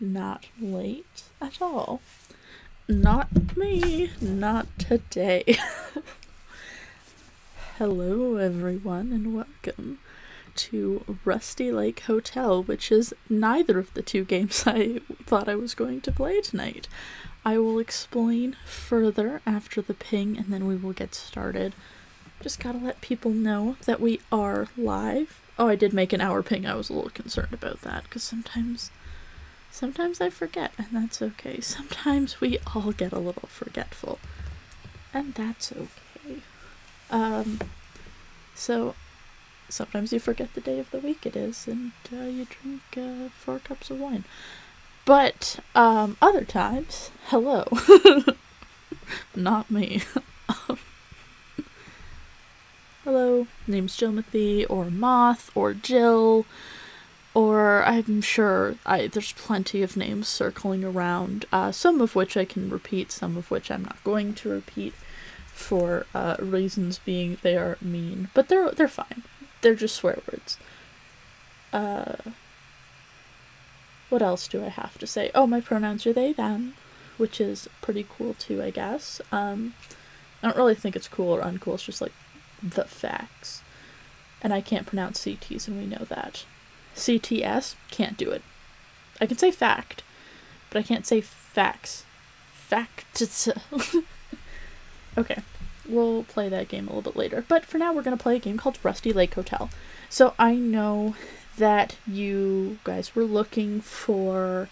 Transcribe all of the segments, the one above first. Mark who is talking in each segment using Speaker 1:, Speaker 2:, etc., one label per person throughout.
Speaker 1: not late at all. Not me, not today. Hello, everyone, and welcome to Rusty Lake Hotel, which is neither of the two games I thought I was going to play tonight. I will explain further after the ping and then we will get started. Just gotta let people know that we are live. Oh, I did make an hour ping. I was a little concerned about that because sometimes sometimes I forget and that's okay. Sometimes we all get a little forgetful. And that's okay. Um so sometimes you forget the day of the week it is and uh, you drink uh, four cups of wine. But um, other times, hello. Not me. hello, name's Jillmothy, or Moth, or Jill, or I'm sure I, there's plenty of names circling around, uh, some of which I can repeat, some of which I'm not going to repeat for uh, reasons being they are mean, but they're they're fine. They're just swear words. Uh, what else do I have to say? Oh, my pronouns are they, them, which is pretty cool too, I guess. Um, I don't really think it's cool or uncool, it's just like the facts. And I can't pronounce CTs, and we know that. CTS, can't do it. I can say fact, but I can't say facts. Facts. okay, we'll play that game a little bit later. But for now, we're going to play a game called Rusty Lake Hotel. So I know that you guys were looking for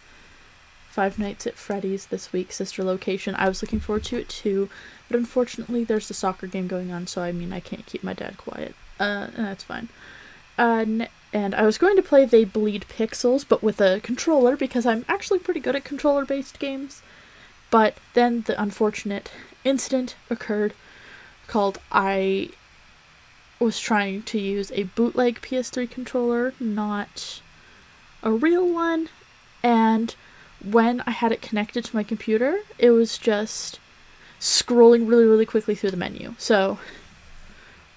Speaker 1: Five Nights at Freddy's this week, sister location. I was looking forward to it too, but unfortunately there's a soccer game going on, so I mean I can't keep my dad quiet. Uh, that's fine. Uh, and I was going to play They Bleed Pixels, but with a controller because I'm actually pretty good at controller-based games. But then the unfortunate incident occurred called I was trying to use a bootleg PS3 controller, not a real one, and when I had it connected to my computer, it was just scrolling really, really quickly through the menu. So,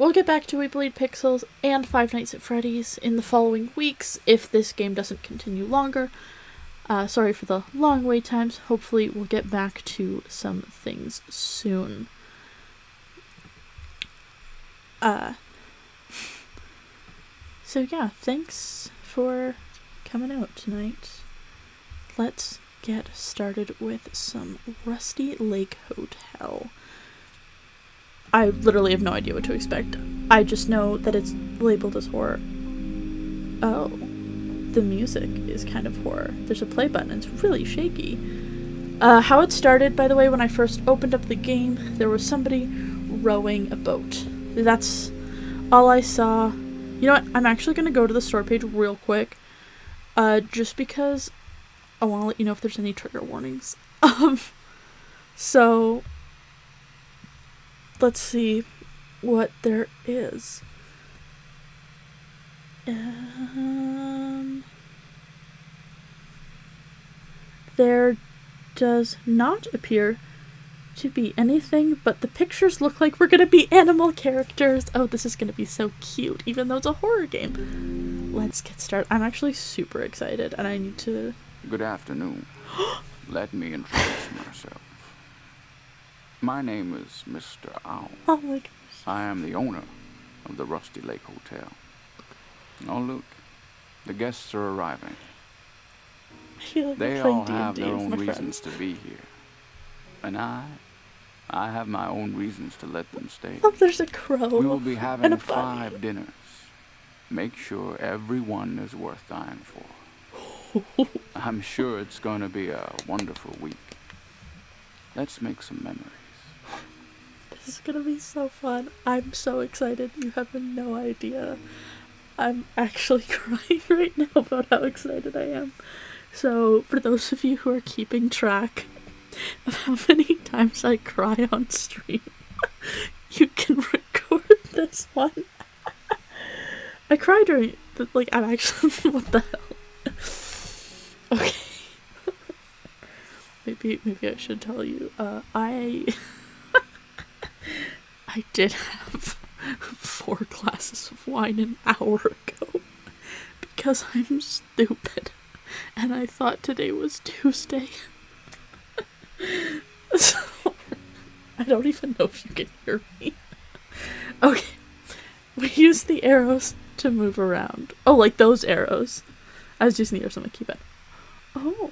Speaker 1: we'll get back to We Bleed Pixels and Five Nights at Freddy's in the following weeks if this game doesn't continue longer. Uh, sorry for the long wait times. Hopefully, we'll get back to some things soon. Uh, so yeah, thanks for coming out tonight. Let's get started with some Rusty Lake Hotel. I literally have no idea what to expect. I just know that it's labeled as horror. Oh, the music is kind of horror. There's a play button, it's really shaky. Uh, how it started, by the way, when I first opened up the game, there was somebody rowing a boat. That's all I saw you know what? I'm actually going to go to the store page real quick. Uh, just because I want to let you know if there's any trigger warnings. Um, so, let's see what there is. Um, there does not appear to be anything, but the pictures look like we're gonna be animal characters. Oh, this is gonna be so cute, even though it's a horror game. Let's get started. I'm actually super excited, and I need to.
Speaker 2: Good afternoon. Let me introduce myself. My name is Mr. Owl.
Speaker 1: Oh my.
Speaker 2: I am the owner of the Rusty Lake Hotel. Oh, look. The guests are arriving.
Speaker 1: Like
Speaker 2: they all have their own reasons to be here. And I, I have my own reasons to let them stay.
Speaker 1: Oh, there's a crow.
Speaker 2: We will be having five dinners. Make sure everyone is worth dying for. I'm sure it's going to be a wonderful week. Let's make some memories.
Speaker 1: This is to be so fun. I'm so excited. You have no idea. I'm actually crying right now about how excited I am. So, for those of you who are keeping track, of how many times I cry on stream. you can record this one. I cried during the, like I'm actually what the hell. Okay. maybe maybe I should tell you. Uh I I did have four glasses of wine an hour ago because I'm stupid and I thought today was Tuesday. so, I don't even know if you can hear me. Okay. We use the arrows to move around. Oh, like those arrows. I was using the arrows on my keypad. Oh.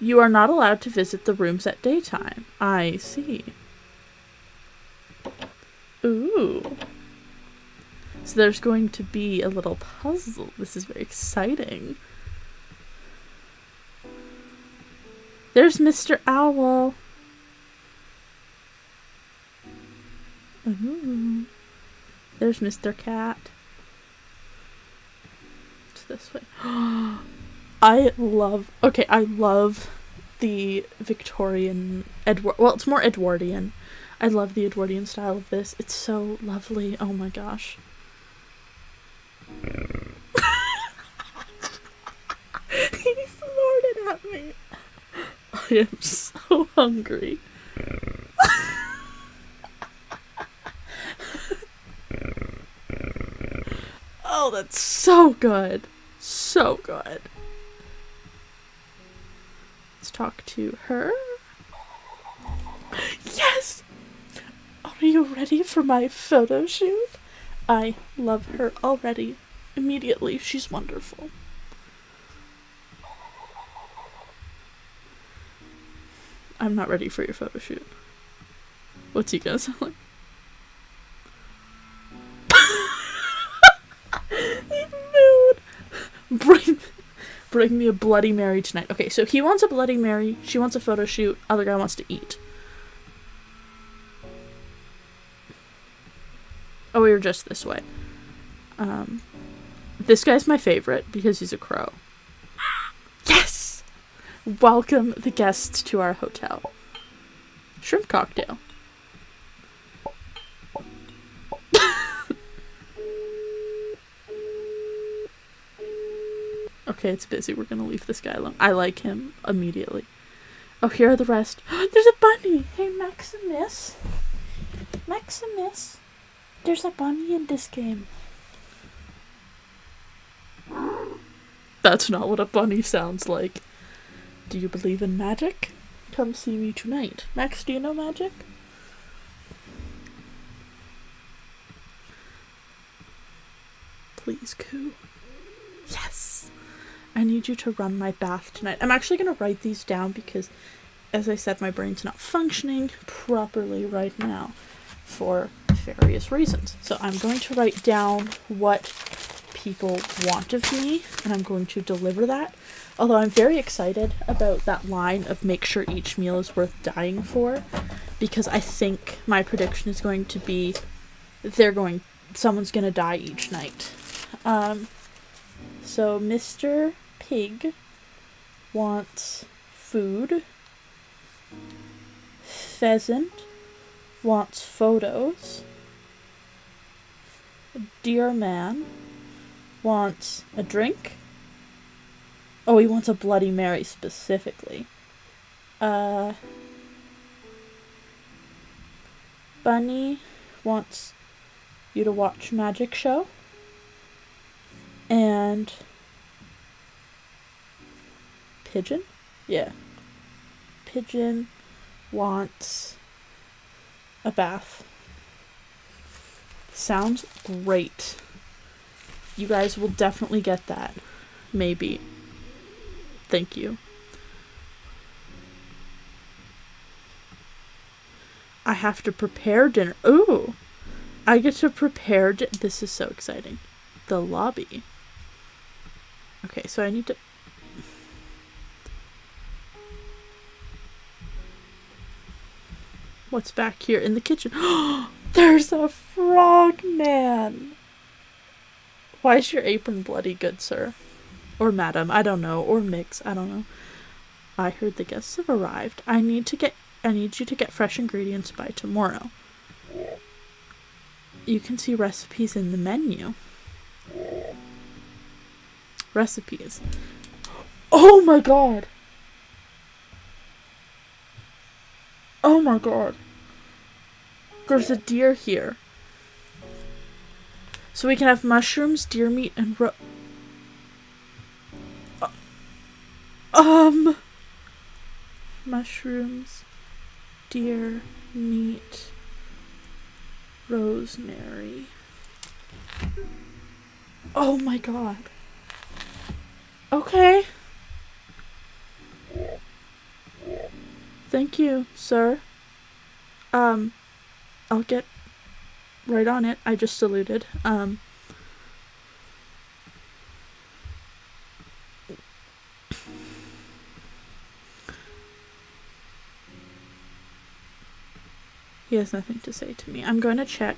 Speaker 1: You are not allowed to visit the rooms at daytime. I see. Ooh. So there's going to be a little puzzle. This is very exciting. There's Mr. Owl. Ooh. There's Mr. Cat. It's this way. I love. Okay, I love the Victorian Edward. Well, it's more Edwardian. I love the Edwardian style of this. It's so lovely. Oh my gosh. he snorted at me. I am so hungry. oh, that's so good. So good. Let's talk to her. Yes! Are you ready for my photo shoot? I love her already. Immediately, she's wonderful. I'm not ready for your photo shoot. What's he gonna sound like? Bring, bring me a Bloody Mary tonight. Okay, so he wants a Bloody Mary. She wants a photo shoot. Other guy wants to eat. Oh, we were just this way. Um, this guy's my favorite because he's a crow. Yes! Welcome the guests to our hotel. Shrimp cocktail. okay, it's busy. We're gonna leave this guy alone. I like him immediately. Oh, here are the rest. There's a bunny! Hey, Maximus. Maximus. There's a bunny in this game. That's not what a bunny sounds like. Do you believe in magic? Come see me tonight. Max, do you know magic? Please, Coo. Yes! I need you to run my bath tonight. I'm actually going to write these down because, as I said, my brain's not functioning properly right now for various reasons. So I'm going to write down what people want of me and I'm going to deliver that. Although I'm very excited about that line of make sure each meal is worth dying for because I think my prediction is going to be they're going someone's going to die each night. Um so Mr. Pig wants food. Pheasant wants photos. Dear man wants a drink. Oh, he wants a Bloody Mary specifically. Uh, Bunny wants you to watch Magic Show. And Pigeon? Yeah. Pigeon wants a bath. Sounds great. You guys will definitely get that. Maybe. Thank you. I have to prepare dinner. Ooh! I get to prepare. This is so exciting. The lobby. Okay, so I need to. What's back here in the kitchen? Oh, There's a frog man! Why is your apron bloody, good sir? Or madam, I don't know. Or mix, I don't know. I heard the guests have arrived. I need to get I need you to get fresh ingredients by tomorrow. You can see recipes in the menu. Recipes. Oh my god! Oh my god. There's a deer here. So we can have mushrooms, deer meat, and ro- uh, Um. Mushrooms, deer, meat, rosemary. Oh my god. Okay. Thank you, sir. Um, I'll get right on it. I just saluted. Um, he has nothing to say to me. I'm going to check.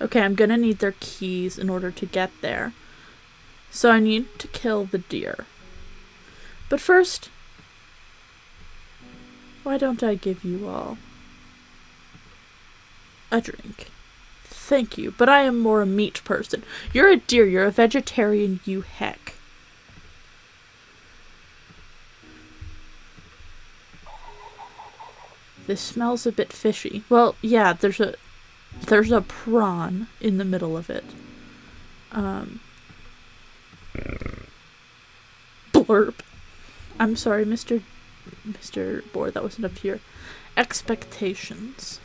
Speaker 1: Okay, I'm gonna need their keys in order to get there. So I need to kill the deer. But first, why don't I give you all a drink? Thank you, but I am more a meat person. You're a deer, you're a vegetarian, you heck. This smells a bit fishy. Well, yeah, there's a there's a prawn in the middle of it. Um blurb. I'm sorry, Mr. Mr. Boar, that wasn't up here. Expectations.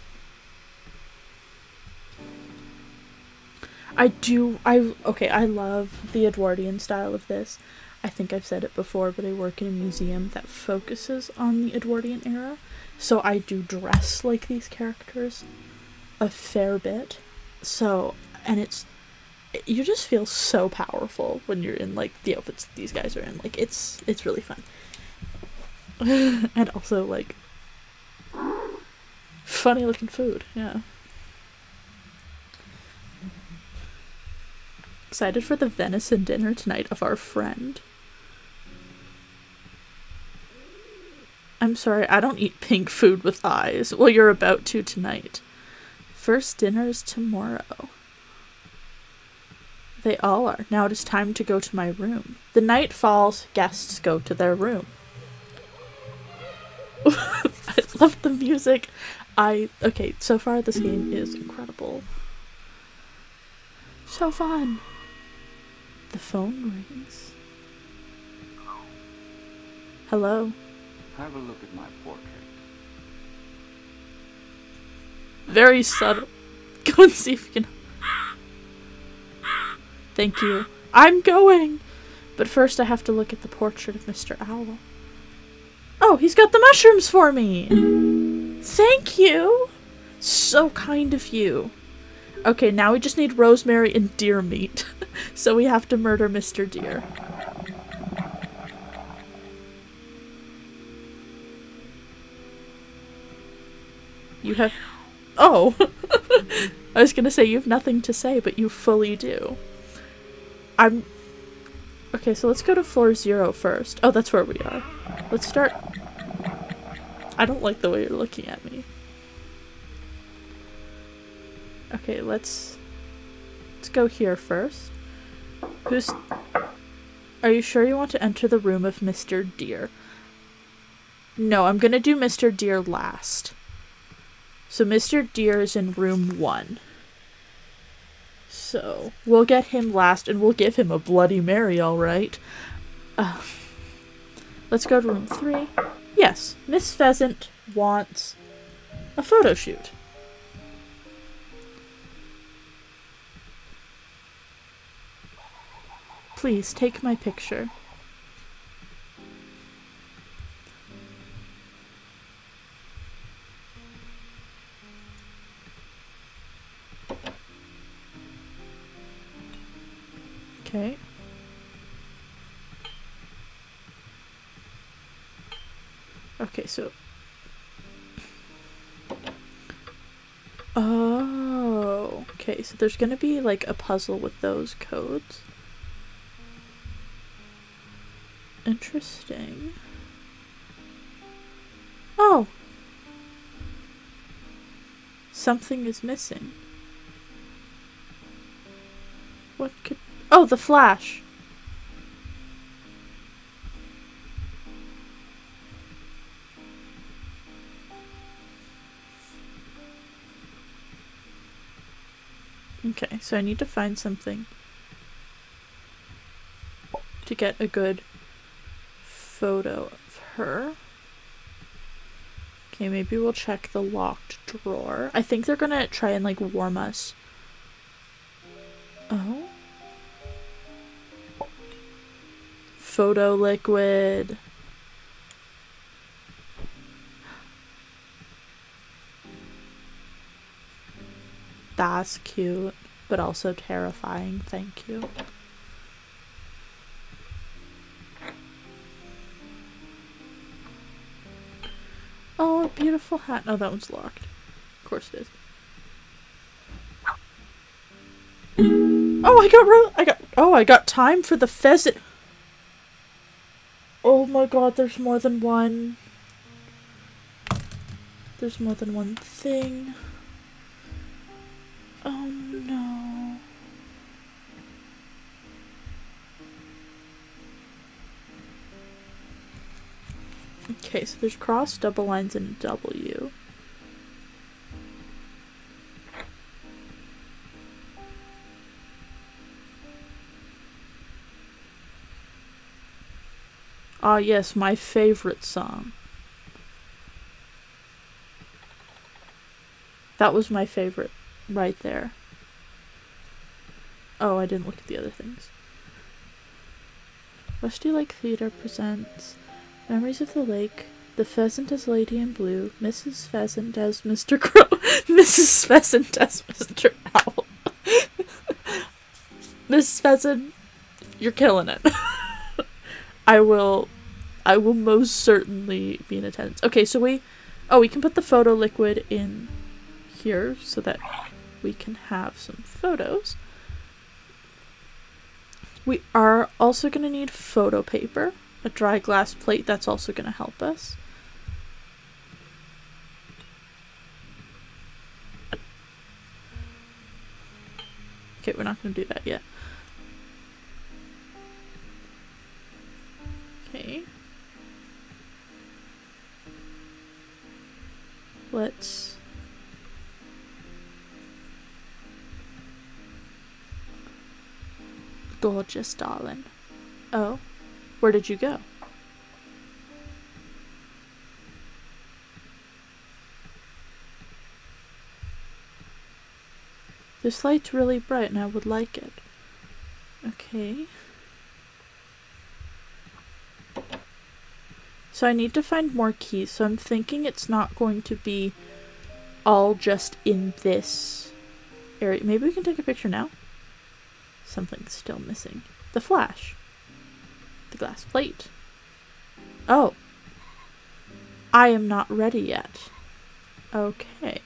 Speaker 1: I do I okay, I love the Edwardian style of this. I think I've said it before, but I work in a museum that focuses on the Edwardian era. So I do dress like these characters a fair bit. So, and it's you just feel so powerful when you're in like the outfits these guys are in. Like it's it's really fun. and also like funny looking food, yeah. Excited for the venison dinner tonight of our friend. I'm sorry, I don't eat pink food with eyes. Well, you're about to tonight. First dinner is tomorrow. They all are. Now it is time to go to my room. The night falls, guests go to their room. I love the music. I okay, so far this game is incredible. So fun. The phone rings. Hello.
Speaker 2: Have a look at my portrait.
Speaker 1: Very subtle. Go and see if you can. Thank you. I'm going! But first I have to look at the portrait of Mr. Owl. Oh, he's got the mushrooms for me! Thank you! So kind of you. Okay, now we just need rosemary and deer meat. so we have to murder Mr. Deer. You have. Oh! I was gonna say you have nothing to say, but you fully do. I'm. Okay, so let's go to floor zero first. Oh, that's where we are. Let's start. I don't like the way you're looking at me. Okay, let's. Let's go here first. Who's. Are you sure you want to enter the room of Mr. Deer? No, I'm gonna do Mr. Deer last. So Mr. Deer is in room one. So we'll get him last and we'll give him a Bloody Mary, alright. Uh, let's go to room three. Yes, Miss Pheasant wants a photo shoot. Please take my picture. Okay. Okay, so. Oh, okay, so there's gonna be like a puzzle with those codes. Interesting. Oh! Something is missing. What could Oh, the flash. Okay, so I need to find something to get a good photo of her. Okay, maybe we'll check the locked drawer. I think they're gonna try and like warm us. Oh. Photo liquid. That's cute, but also terrifying. Thank you. Oh, a beautiful hat. Oh, that one's locked. Of course it is. Oh, I got ro- I got Oh, I got time for the pheasant. Oh my god, there's more than one. There's more than one thing. Oh no. Okay, so there's cross, double lines, and W. Ah, yes, my favorite song. That was my favorite right there. Oh, I didn't look at the other things. Rusty Lake Theater presents Memories of the Lake, The Pheasant as Lady in Blue, Mrs. Pheasant as Mr. Crow, Mrs. Pheasant as Mr. Owl. Mrs. Pheasant, you're killing it. I will I will most certainly be in attendance. Okay, so we oh, we can put the photo liquid in here so that we can have some photos. We are also going to need photo paper, a dry glass plate that's also going to help us. Okay, we're not going to do that yet. Okay. Let's gorgeous darling. Oh, where did you go? This light's really bright and I would like it. Okay. So I need to find more keys, so I'm thinking it's not going to be all just in this area. Maybe we can take a picture now. Something's still missing. The flash. The glass plate. Oh. I am not ready yet. Okay.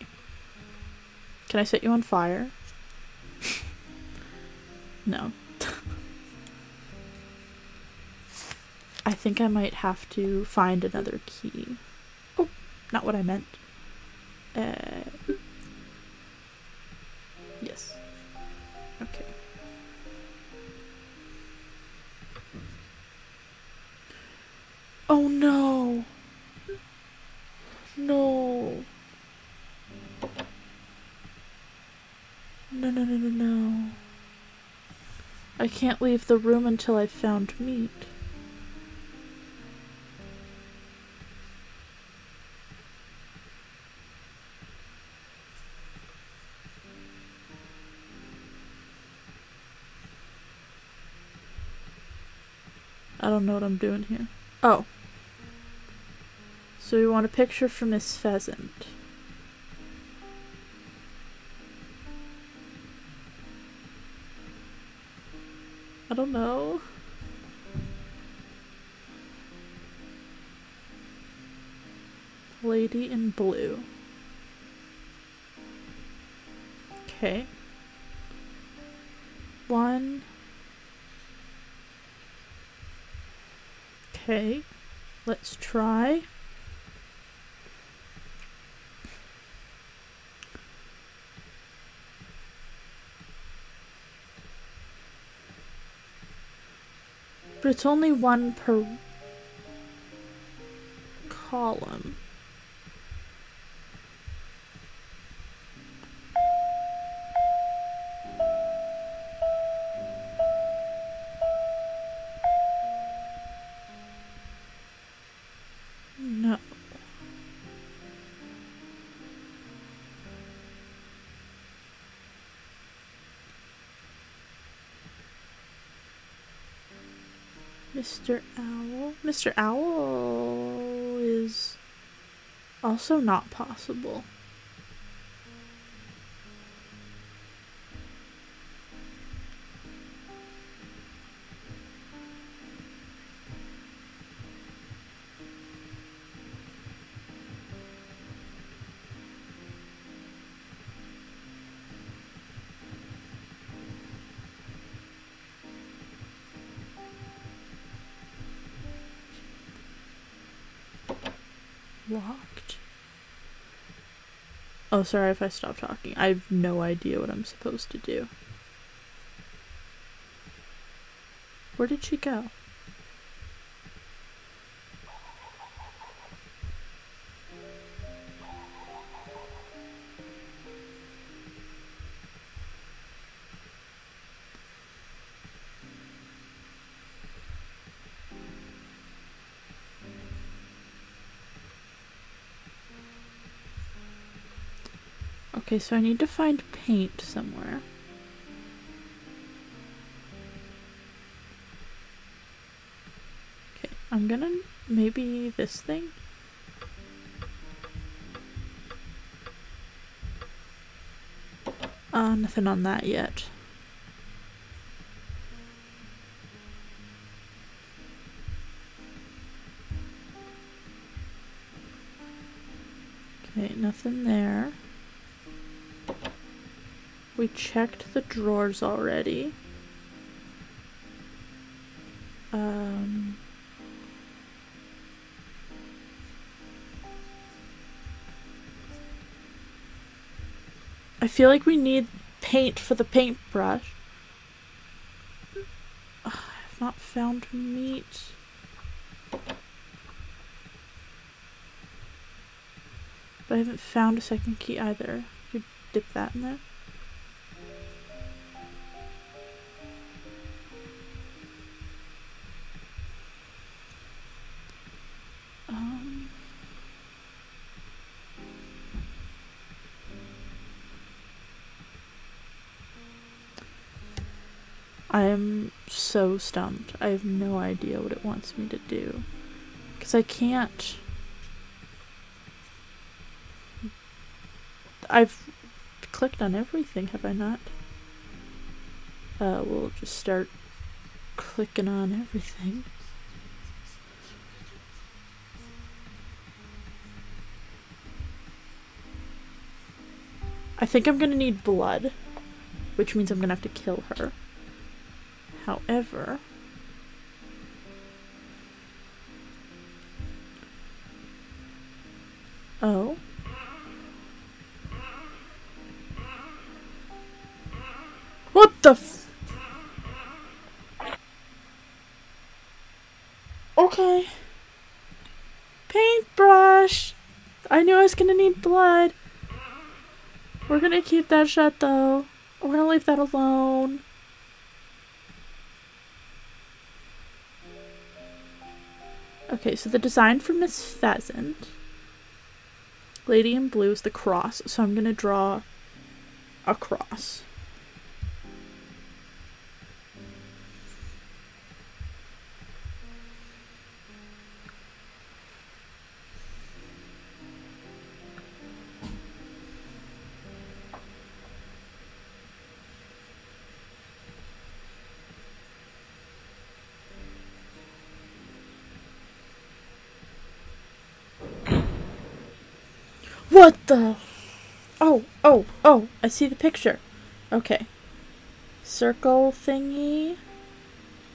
Speaker 1: Can I set you on fire? no. I think I might have to find another key. Oh, not what I meant. Uh, yes. Okay. Oh no! No! No, no, no, no, no. I can't leave the room until I've found meat. I don't know what I'm doing here. Oh. So we want a picture from Miss Pheasant. I don't know. Lady in blue. Okay. One. Okay. Let's try. But it's only one per column. Mr. Owl. Mr. Owl is also not possible. Oh, sorry if I stop talking. I have no idea what I'm supposed to do. Where did she go? Okay, so I need to find paint somewhere. Okay, I'm gonna maybe this thing. Uh, nothing on that yet. Okay, nothing there. Checked the drawers already. Um, I feel like we need paint for the paintbrush. Ugh, I've not found meat. But I haven't found a second key either. You dip that in there. I am so stumped. I have no idea what it wants me to do. Because I can't. I've clicked on everything, have I not? Uh, we'll just start clicking on everything. I think I'm gonna need blood, which means I'm gonna have to kill her. However, oh. What the f- Okay. Paintbrush! I knew I was gonna need blood. We're gonna keep that shut though. We're gonna leave that alone. Okay, so the design for Miss Pheasant. Lady in blue is the cross, so I'm gonna draw a cross. What the? Oh, oh, oh, I see the picture. Okay. Circle thingy,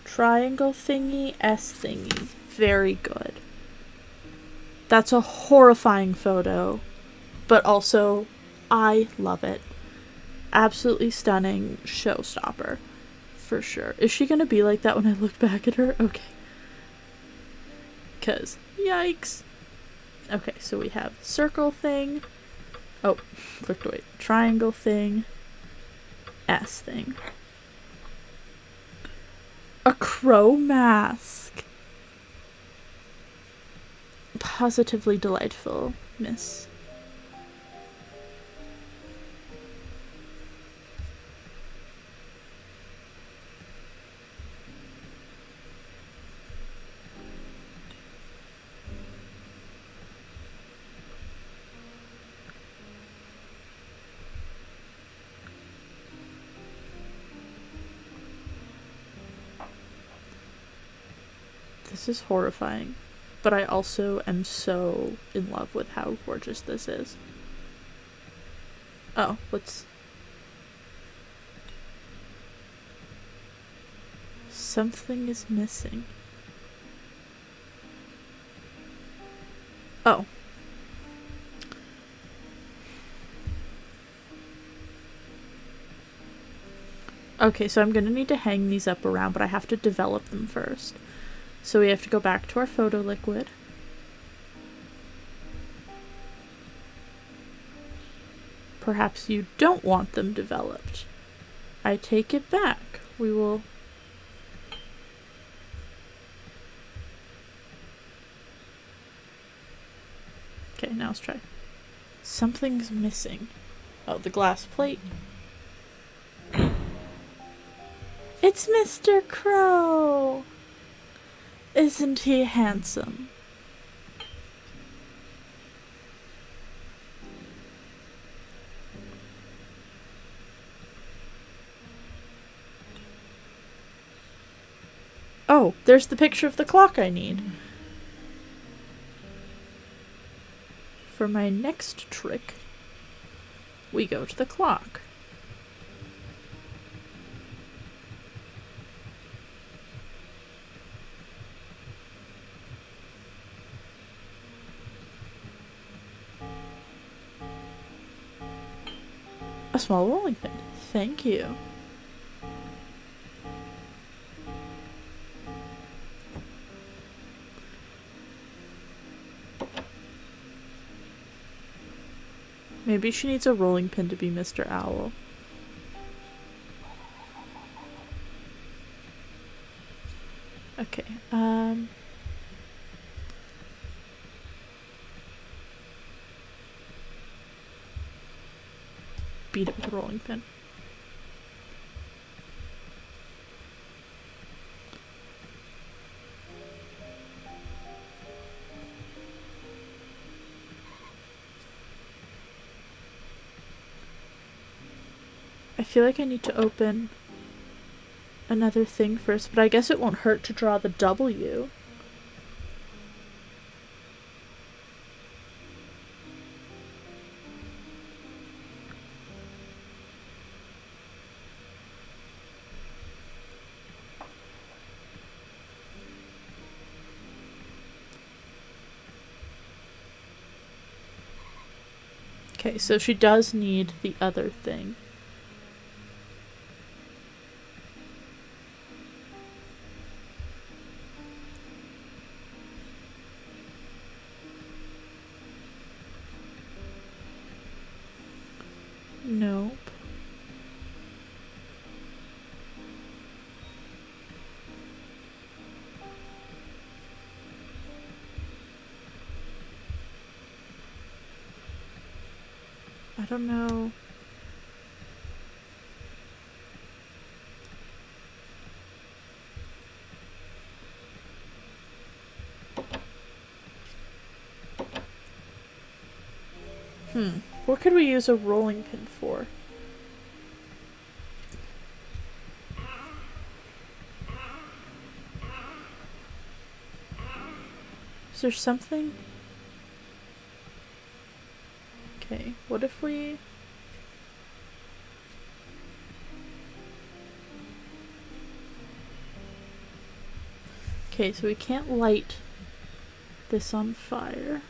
Speaker 1: triangle thingy, S thingy. Very good. That's a horrifying photo, but also, I love it. Absolutely stunning showstopper. For sure. Is she gonna be like that when I look back at her? Okay. Because, yikes. Okay, so we have circle thing. Oh, clicked away. Triangle thing. S thing. A crow mask. Positively delightful, miss. This is horrifying, but I also am so in love with how gorgeous this is. Oh, let's. Something is missing. Oh. Okay, so I'm going to need to hang these up around, but I have to develop them first. So we have to go back to our photo liquid. Perhaps you don't want them developed. I take it back. We will... Okay, now let's try. Something's missing. Oh, the glass plate. It's Mr. Crow! Isn't he handsome? Oh, there's the picture of the clock I need. For my next trick, we go to the clock. A small rolling pin. Thank you. Maybe she needs a rolling pin to be Mr. Owl. Okay, um... Beat it pin. I feel like I need to open another thing first, but I guess it won't hurt to draw the W. Okay, so she does need the other thing. Don't know. Hmm. What could we use a rolling pin for? Is there something? Okay, what if we... Okay, so we can't light this on fire.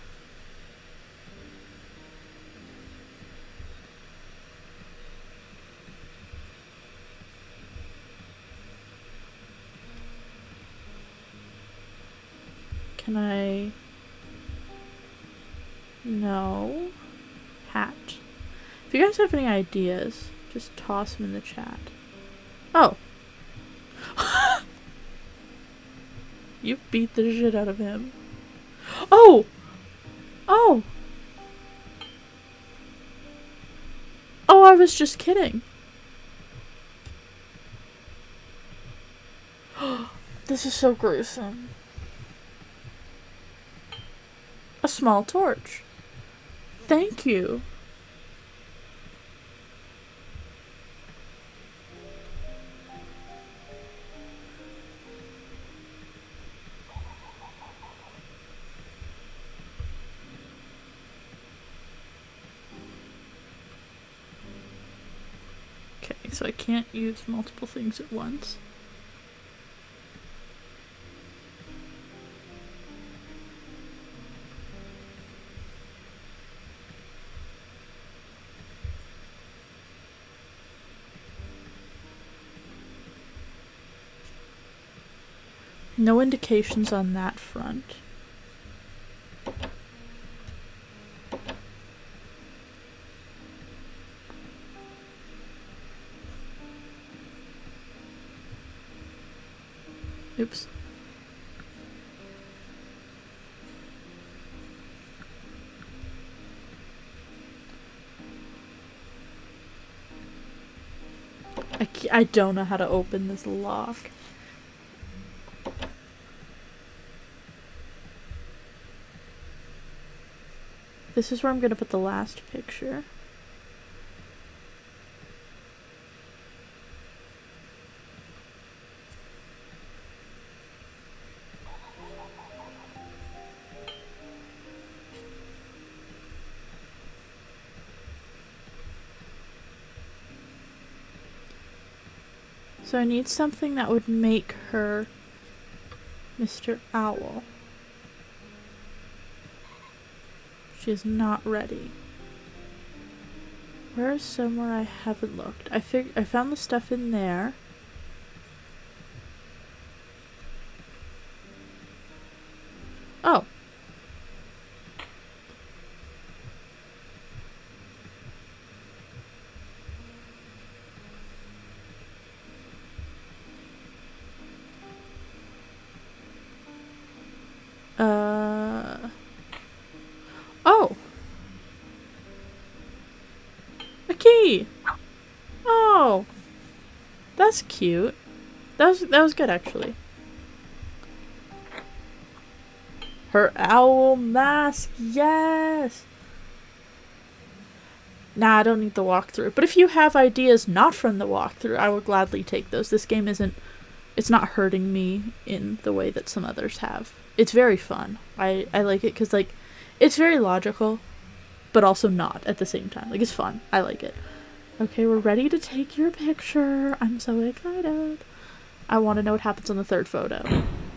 Speaker 1: Can I... you guys have any ideas, just toss them in the chat. Oh. you beat the shit out of him. Oh! Oh! Oh, I was just kidding. this is so gruesome. A small torch. Thank you. Use multiple things at once. No indications on that front. I, don't know how to open this lock. This is where I'm going to put the last picture. So I need something that would make her Mr. Owl. She is not ready. Where is somewhere I haven't looked? I fig I found the stuff in there. That's cute. That was that was good actually. Her owl mask, yes! Nah, I don't need the walkthrough. But if you have ideas not from the walkthrough, I will gladly take those. This game isn't it's not hurting me in the way that some others have. It's very fun. I, I like it because like it's very logical, but also not at the same time. Like, it's fun. I like it. Okay, we're ready to take your picture. I'm so excited. I want to know what happens on the third photo.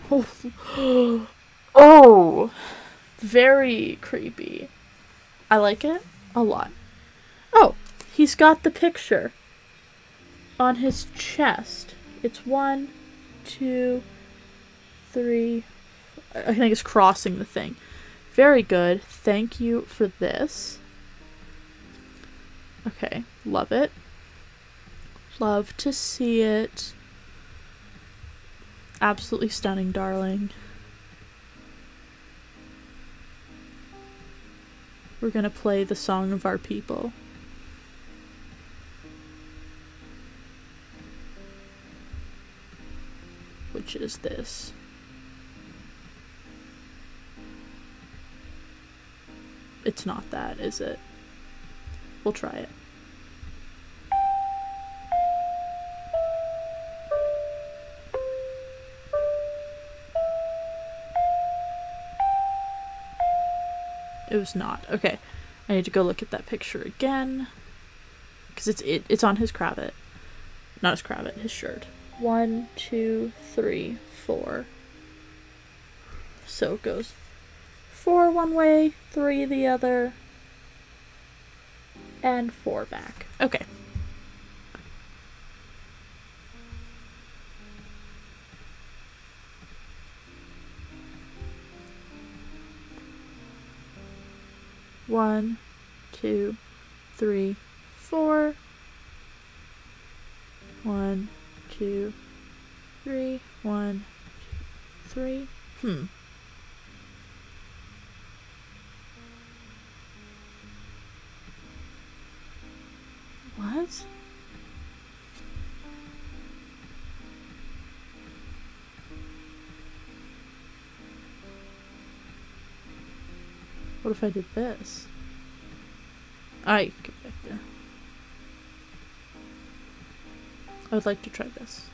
Speaker 1: Oh. oh! Very creepy. I like it a lot. Oh, he's got the picture on his chest. It's one, two, three. I think it's crossing the thing. Very good. Thank you for this. Okay, love it. Love to see it. Absolutely stunning, darling. We're gonna play the song of our people. Which is this. It's not that, is it? We'll try it. It was not. Okay. I need to go look at that picture again. Because it's it, it's on his cravat. Not his cravat, his shirt. One, two, three, four. So it goes four one way, three the other, and four back. Okay. One, two, three, four. One, two, three, one, two, three. Hmm. What? What if I did this? I get back there. I would like to try this.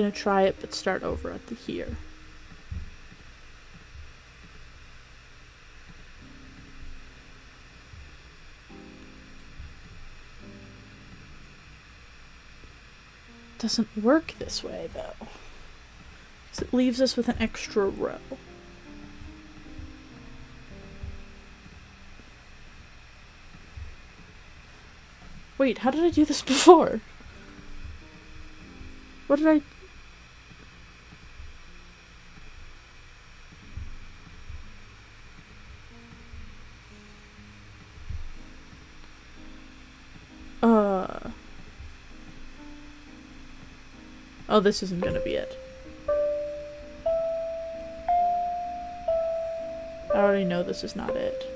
Speaker 1: Gonna try it, but start over at the here. Doesn't work this way though. So it leaves us with an extra row. Wait, how did I do this before? What did I... Oh, this isn't gonna be it. I already know this is not it.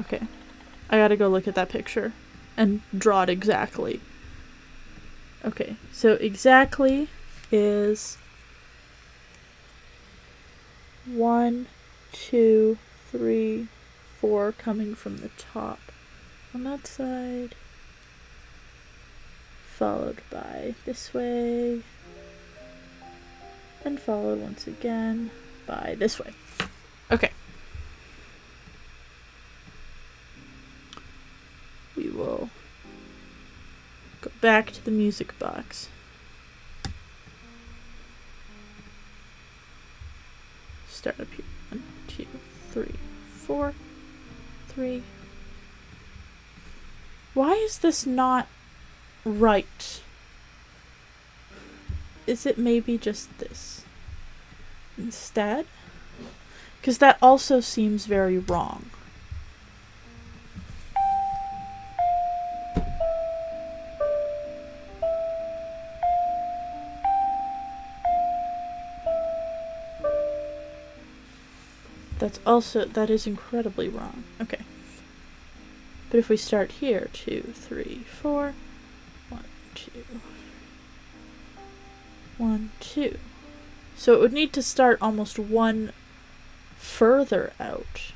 Speaker 1: Okay. I gotta go look at that picture and draw it exactly. Okay, so exactly is one, two, three, four coming from the top on that side, followed by this way, and followed once again by this way. Okay. We will go back to the music box. Start up here. One, two, three, four, three. Why is this not right? Is it maybe just this instead? Because that also seems very wrong. That's also, that is incredibly wrong. Okay. But if we start here, two, three, four, one, two. So it would need to start almost one further out.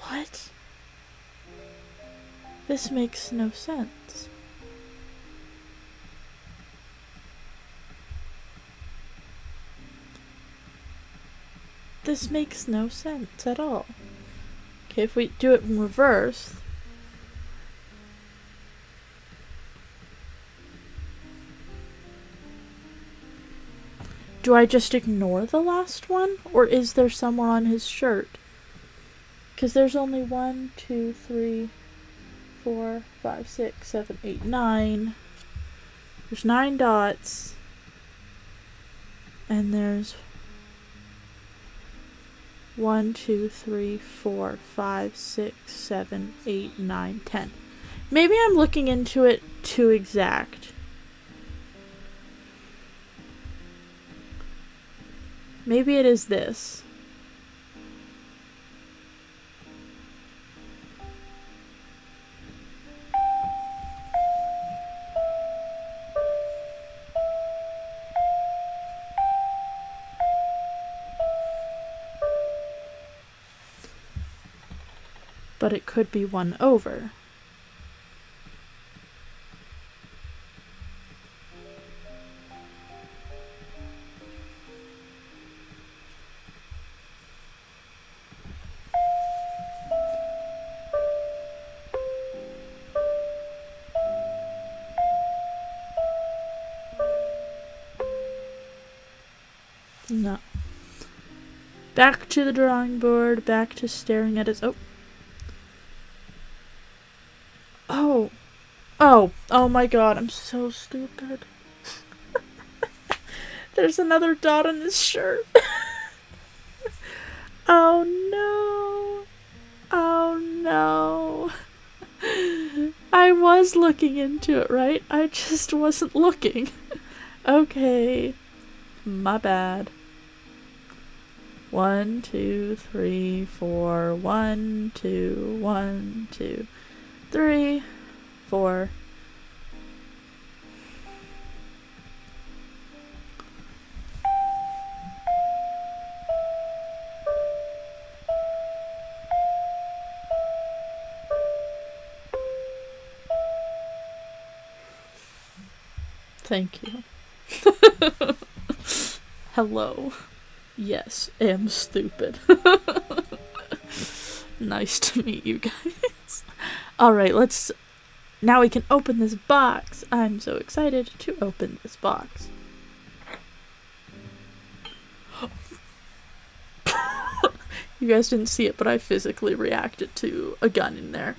Speaker 1: What? This makes no sense. This makes no sense at all. Okay, if we do it in reverse. Do I just ignore the last one? Or is there somewhere on his shirt? Because there's only one, two, three, four, five, six, seven, eight, nine. There's nine dots. And there's one, two, three, four, five, six, seven, eight, nine, ten. Maybe I'm looking into it too exact. Maybe it is this. Could be one over. No. Back to the drawing board, back to staring at his. Oh. Oh. Oh my god, I'm so stupid. There's another dot on this shirt. oh no. Oh no. I was looking into it, right? I just wasn't looking. okay. My bad. One, two, three, four, one, two, one, two, three, four, Thank you. Hello. Yes, am stupid. nice to meet you guys. Alright, let's. Now we can open this box. I'm so excited to open this box. you guys didn't see it, but I physically reacted to a gun in there.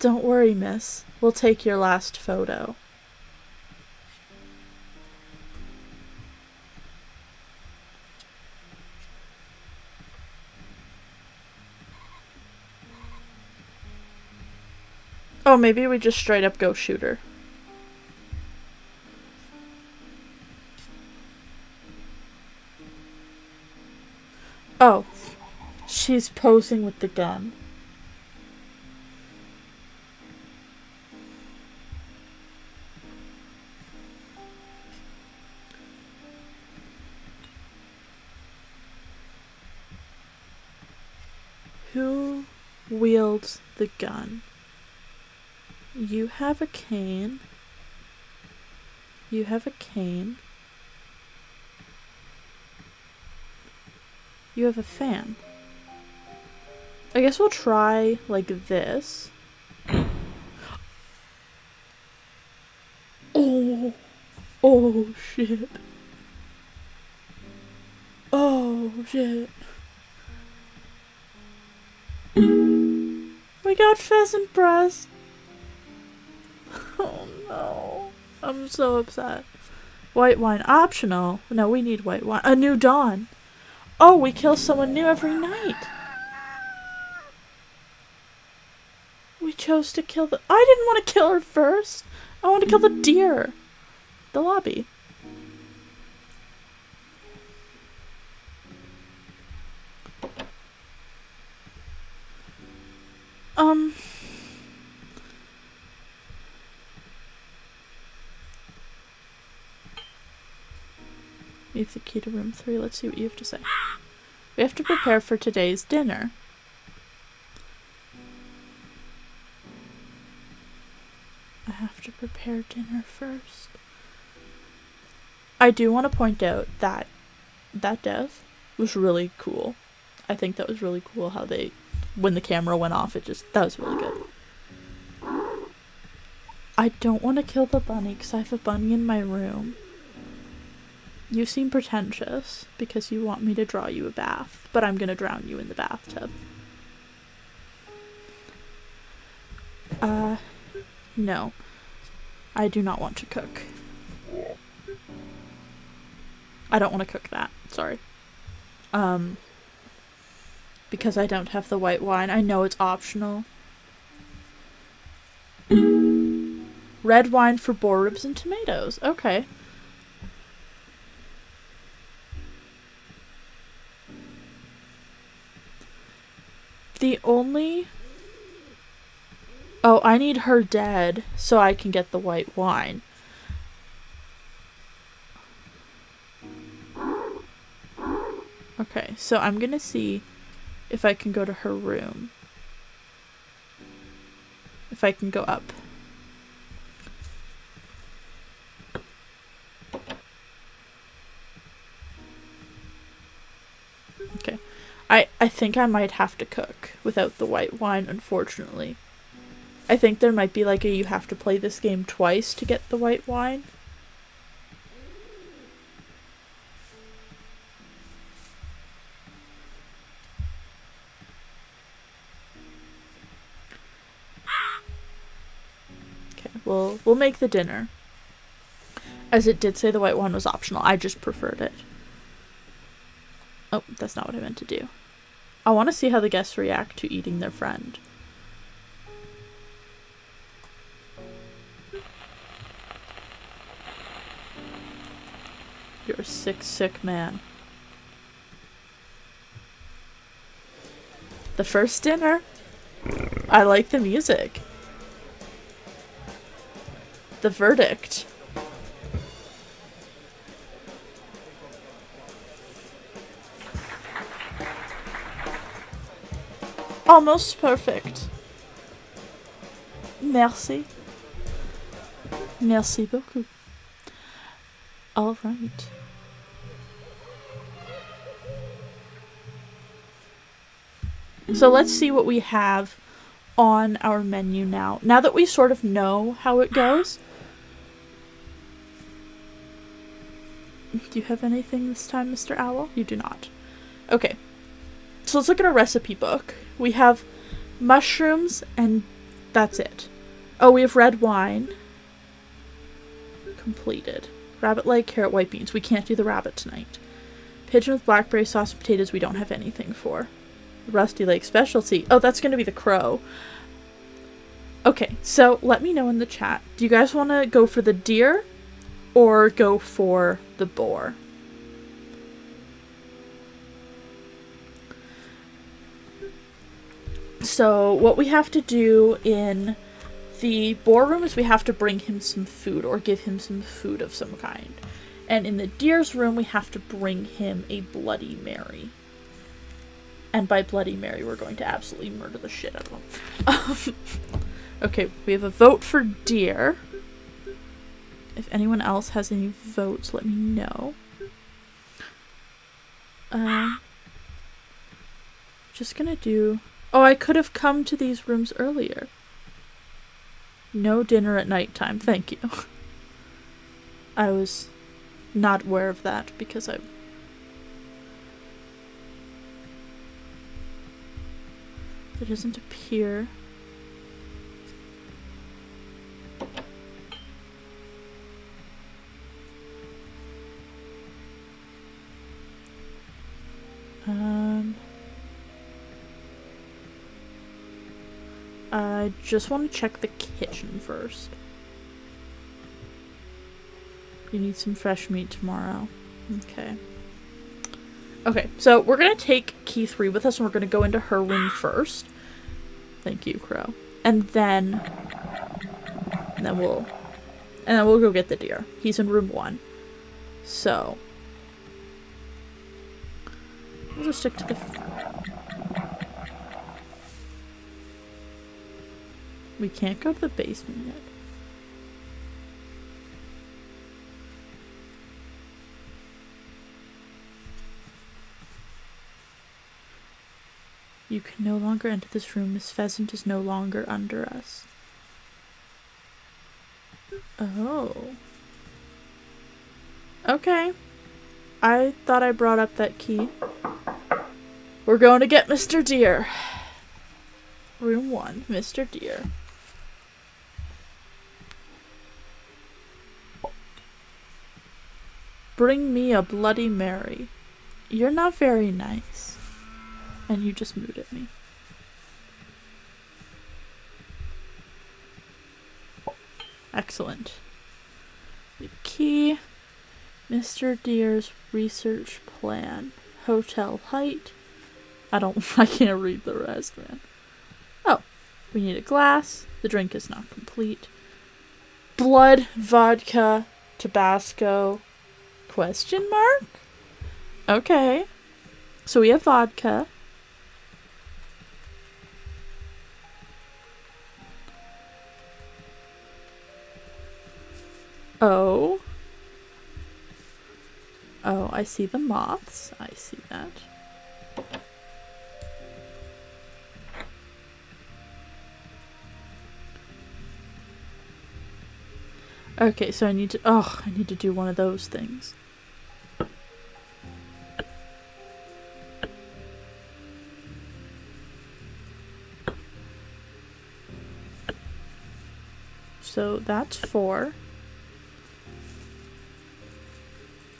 Speaker 1: Don't worry, miss. We'll take your last photo. Oh, maybe we just straight up go shoot her. Oh, she's posing with the gun. Who wields the gun? You have a cane. You have a cane. You have a fan. I guess we'll try like this. Oh. Oh shit. Oh shit. We got pheasant breast. Oh no. I'm so upset. White wine optional. No, we need white wine. A new dawn. Oh, we kill someone new every night. We chose to kill the. I didn't want to kill her first. I want to kill the deer. The lobby. Um. Use the key to room three. Let's see what you have to say. We have to prepare for today's dinner. I have to prepare dinner first. I do want to point out that that death was really cool. I think that was really cool how they, when the camera went off, it just, that was really good. I don't want to kill the bunny because I have a bunny in my room. You seem pretentious because you want me to draw you a bath, but I'm gonna drown you in the bathtub. Uh, no. I do not want to cook. I don't want to cook that, sorry. Um, because I don't have the white wine. I know it's optional. Red wine for boar ribs and tomatoes. Okay. The only... Oh, I need her dead so I can get the white wine. Okay, so I'm gonna see if I can go to her room. If I can go up. Okay. I, I think I might have to cook without the white wine, unfortunately. I think there might be like a you have to play this game twice to get the white wine. Make the dinner. As it did say the white wine was optional, I just preferred it. Oh, that's not what I meant to do. I want to see how the guests react to eating their friend. You're a sick, sick man. The first dinner. I like the music. The verdict. Almost perfect. Merci. Merci beaucoup. All right. So let's see what we have on our menu now. Now that we sort of know how it goes. Do you have anything this time, Mr. Owl? You do not. Okay. So let's look at our recipe book. We have mushrooms and that's it. Oh, we have red wine. Completed. Rabbit leg, carrot, white beans. We can't do the rabbit tonight. Pigeon with blackberry sauce and potatoes we don't have anything for. Rusty Lake specialty. Oh, that's going to be the crow. Okay, so let me know in the chat. Do you guys want to go for the deer or go for the boar? So, what we have to do in the boar room is we have to bring him some food or give him some food of some kind. And in the deer's room, we have to bring him a Bloody Mary. And by Bloody Mary, we're going to absolutely murder the shit out of him. Um, okay, we have a vote for deer. If anyone else has any votes, let me know. Um, just gonna do... Oh, I could have come to these rooms earlier. No dinner at nighttime, thank you. I was not aware of that because I It doesn't appear. Um, I just want to check the kitchen first. You need some fresh meat tomorrow. Okay. Okay, so we're gonna take key three with us and we're gonna go into her room first. Thank you, Crow. And then and then we'll and then we'll go get the deer. He's in room one. So we'll just stick to the We can't go to the basement yet. You can no longer enter this room. Miss Pheasant is no longer under us. Oh. Okay. I thought I brought up that key. We're going to get Mr. Deer. Room 1, Mr. Deer. Bring me a Bloody Mary. You're not very nice. And you just mooed at me. Excellent. The Key. Mr. Deer's research plan. Hotel height. I don't I can't read the rest, man. Oh. We need a glass. The drink is not complete. Blood, vodka, Tabasco. Question mark? Okay. So we have vodka. Oh. Oh, I see the moths. I see that. Okay, so I need to- oh, I need to do one of those things. So that's four.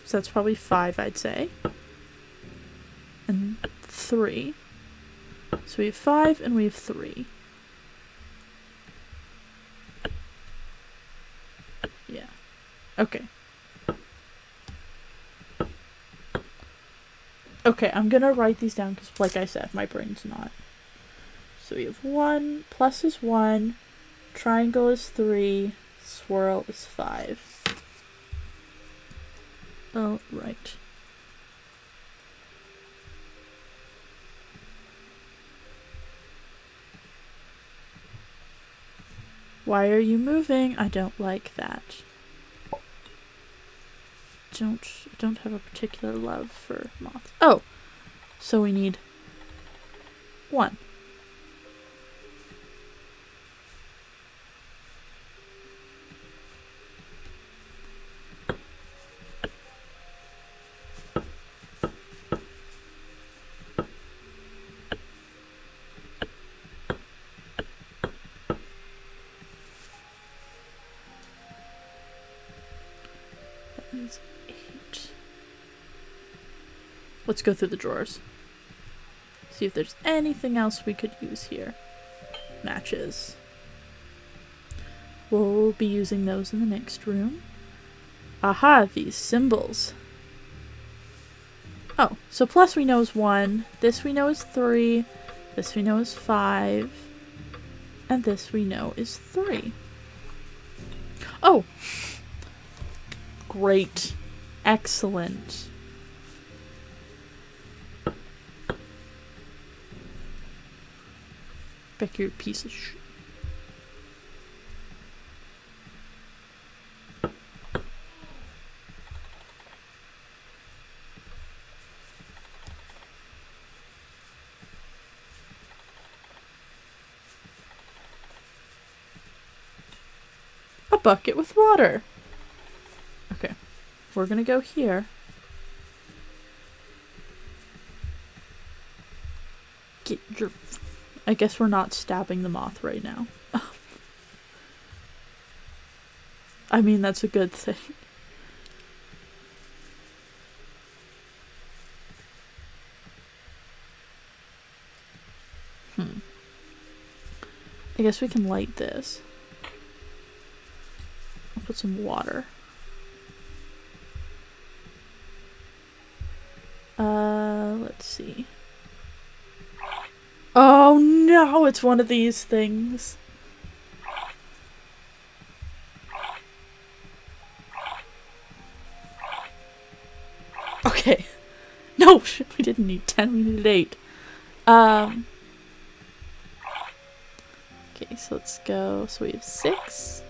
Speaker 1: So that's probably five, I'd say. And three. So we have five and we have three. Yeah. Okay. Okay, I'm gonna write these down because, like I said, my brain's not. So we have one, plus is one, triangle is three, swirl is five. Oh, right. Why are you moving? I don't like that. Don't don't have a particular love for moths. Oh, so we need one. Let's go through the drawers. See if there's anything else we could use here. Matches. We'll be using those in the next room. Aha, these symbols. Oh, so plus we know is one, this we know is three, this we know is five, and this we know is three. Oh! Great. Excellent. Becky, you piece of shit. A bucket with water. Okay. We're gonna go here. Get your... I guess we're not stabbing the moth right now. I mean, that's a good thing. Hmm. I guess we can light this. I'll put some water. Uh, let's see. Oh no, it's one of these things. Okay. No, we didn't need 10, we needed 8. Um. Okay, so let's go. So we have 6.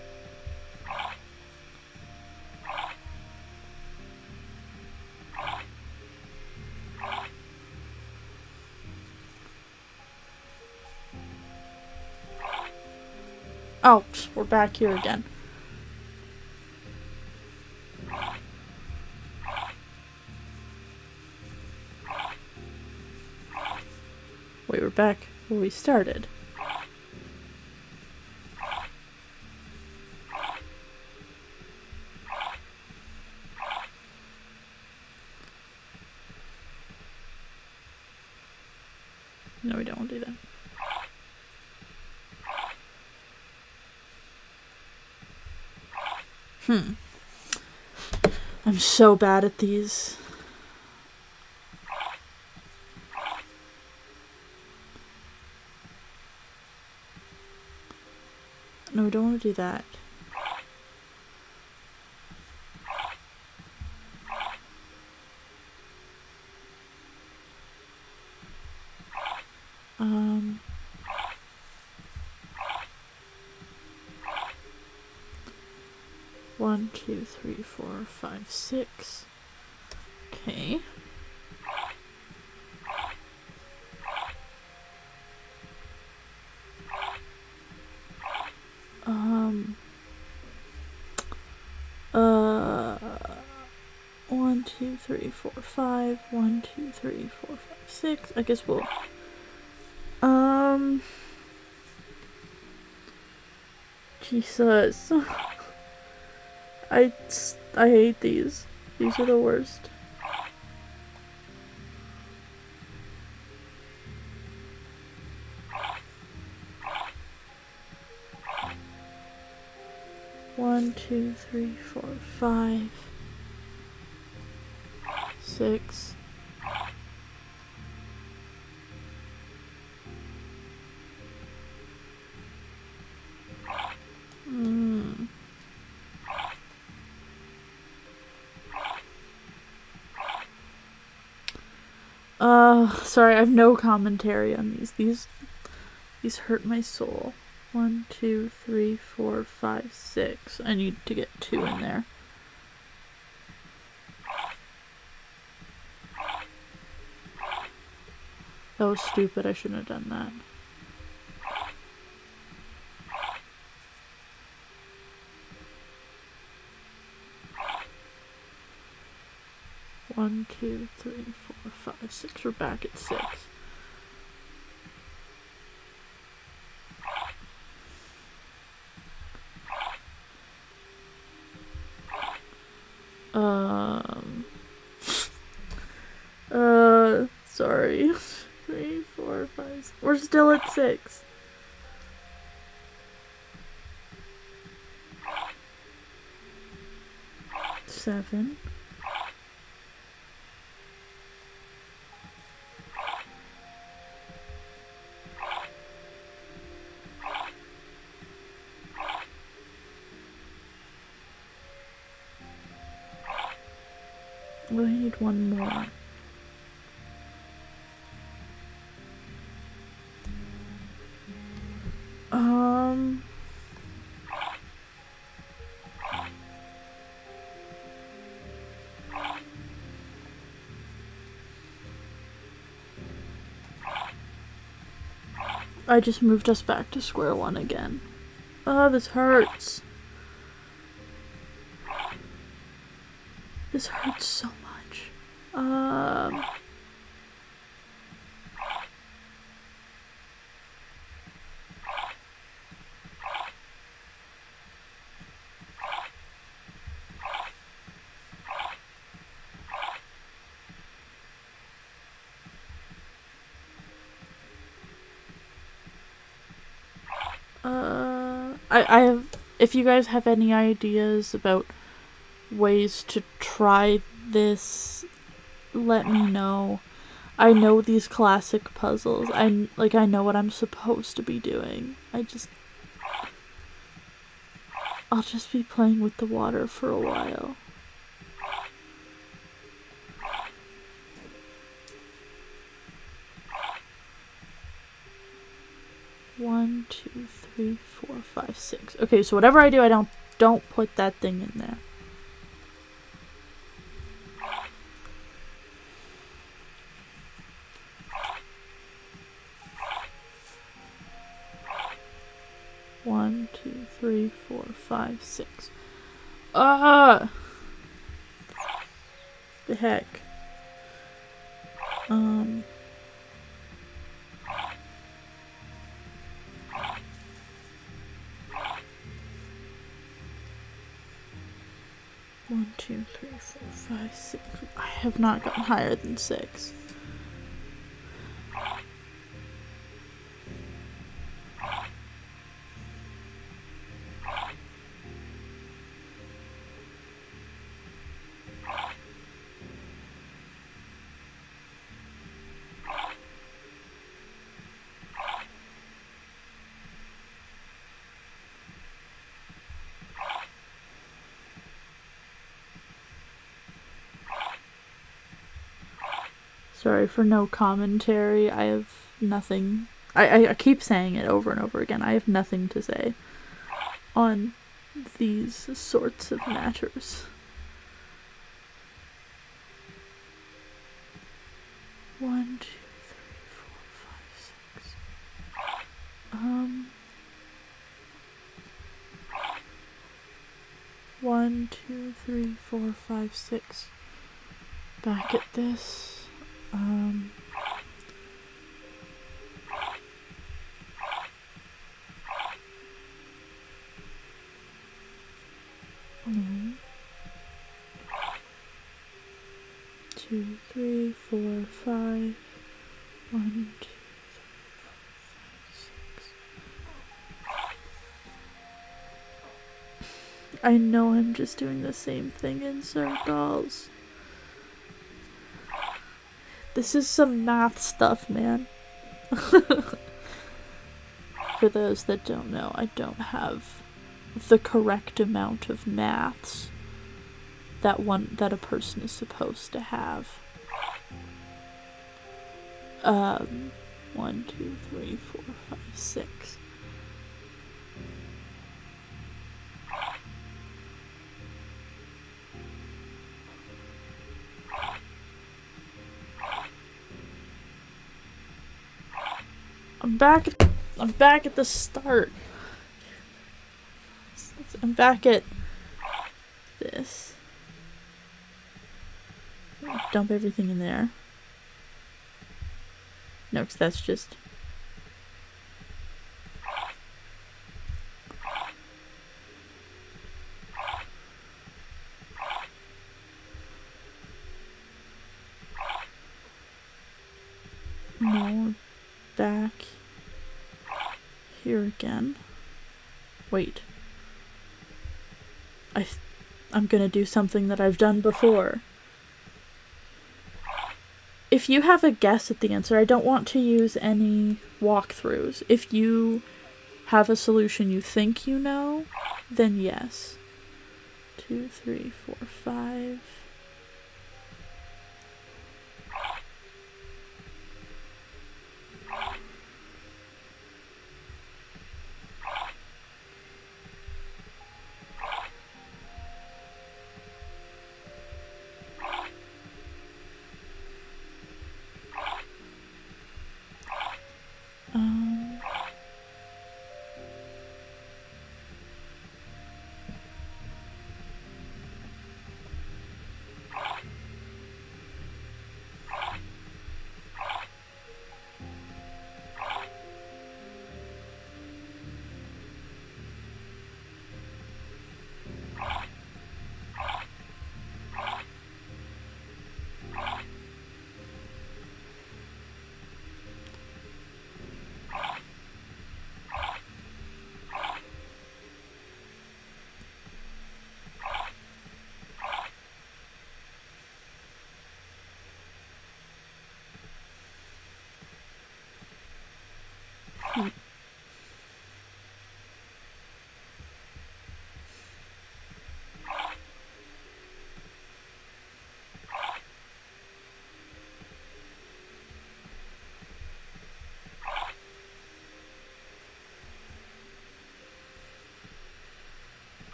Speaker 1: Oh, we're back here again. Wait, we're back where we started. No, we don't want to do that. Hmm. I'm so bad at these. No, we don't want to do that. Um... One, two, three, four, five, six. Okay. Um. Uh. One, two, three, four, five. One, two, three, four, five, six. I guess we'll. Um. Jesus. I, I hate these. These are the worst. One, two, three, four, five, sorry, I have no commentary on these. These, these hurt my soul. One, two, three, four, five, six. I need to get two in there. That was stupid. I shouldn't have done that. One, two, three, four, five, six. We're back at six. Um. Uh, sorry. Three, four, five. Six. We're still at six. Seven. One more. Um. I just moved us back to square one again. Oh, this hurts. This hurts so. Um. Uh, I, I have, if you guys have any ideas about ways to try this, let me know. I know these classic puzzles. I like I know what I'm supposed to be doing. I just I'll just be playing with the water for a while. One, two, three, four, five, six. Okay, so whatever I do, I don't don't put that thing in there. Ah! The heck. Um. One, two, three, four, five, six. I have not gotten higher than six. Sorry for no commentary. I have nothing. I, I, I keep saying it over and over again. I have nothing to say on these sorts of matters. One, two, three, four, five, six. Um. One, two, three, four, five, six. Back at this. Um. One, two, three, four, five. One, two, three, four, five, six. I know I'm just doing the same thing in circles. This is some math stuff, man. For those that don't know, I don't have the correct amount of maths that one that a person is supposed to have. Um, one, two, three, four, five, six. Back I'm back at the start. I'm back at this. Dump everything in there. No, because that's just... No, back here again. Wait. I I'm gonna do something that I've done before. If you have a guess at the answer, I don't want to use any walkthroughs. If you have a solution you think you know, then yes. Two, three, four, five.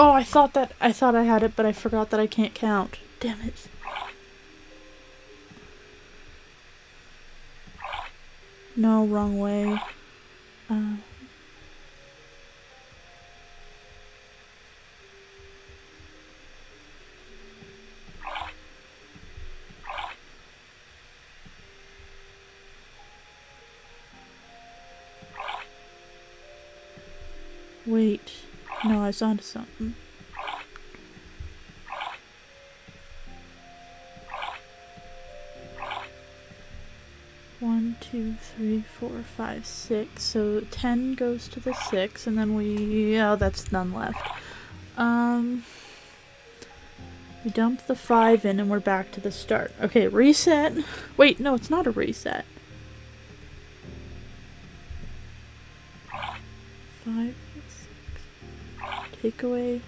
Speaker 1: Oh, I thought that I thought I had it, but I forgot that I can't count. Damn it. No, wrong way. Uh, was onto something. One, two, three, four, five, six. So ten goes to the six, and then we oh that's none left. Um we dump the five in and we're back to the start. Okay, reset. Wait, no, it's not a reset. Six. Take away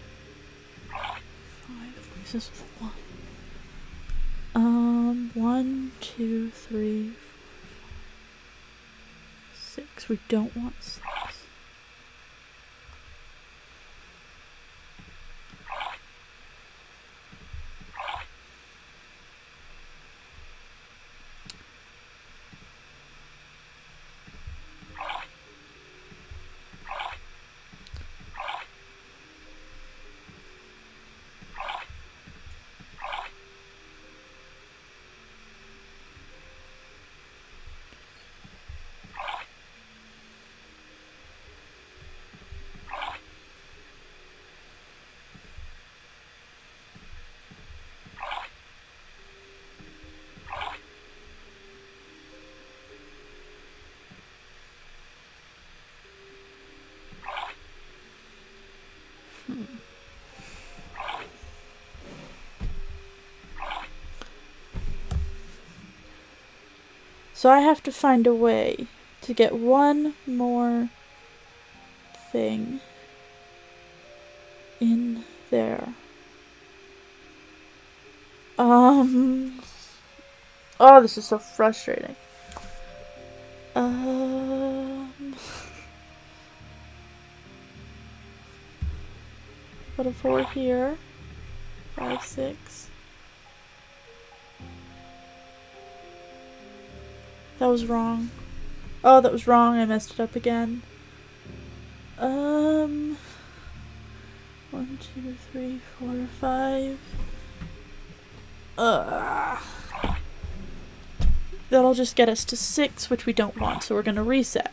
Speaker 1: five. This one? Um, one, two, three, four, five, six. We don't want six. So I have to find a way to get one more thing in there. Um. Oh, this is so frustrating. Um. Put a four here. Five, six. That was wrong. Oh, that was wrong. I messed it up again. Um. One, two, three, four, five. Ugh. That'll just get us to six, which we don't want, so we're gonna reset.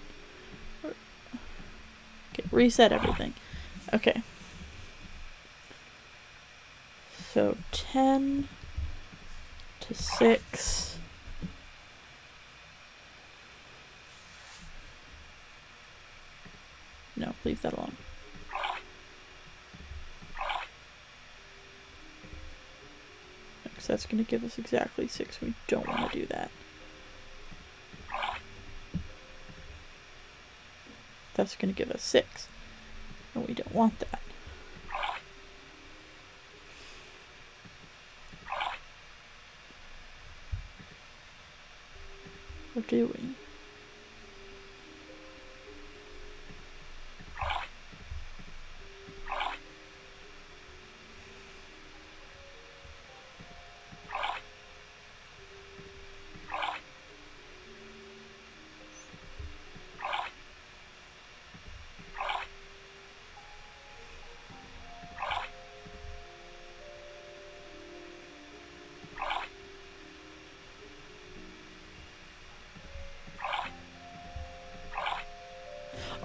Speaker 1: Okay, reset everything. Okay. So 10 to 6. No, leave that alone. Because that's going to give us exactly 6. We don't want to do that. That's going to give us 6. And we don't want that. Or do we?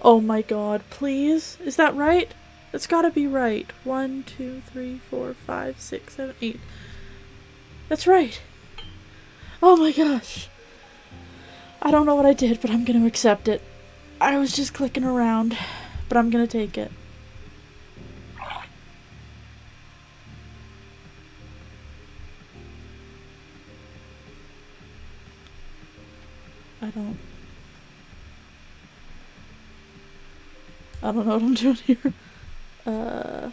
Speaker 1: Oh my god, please? Is that right? That's gotta be right. One, two, three, four, five, six, seven, eight. That's right. Oh my gosh. I don't know what I did, but I'm gonna accept it. I was just clicking around, but I'm gonna take it. I don't know what I'm doing here. Uh.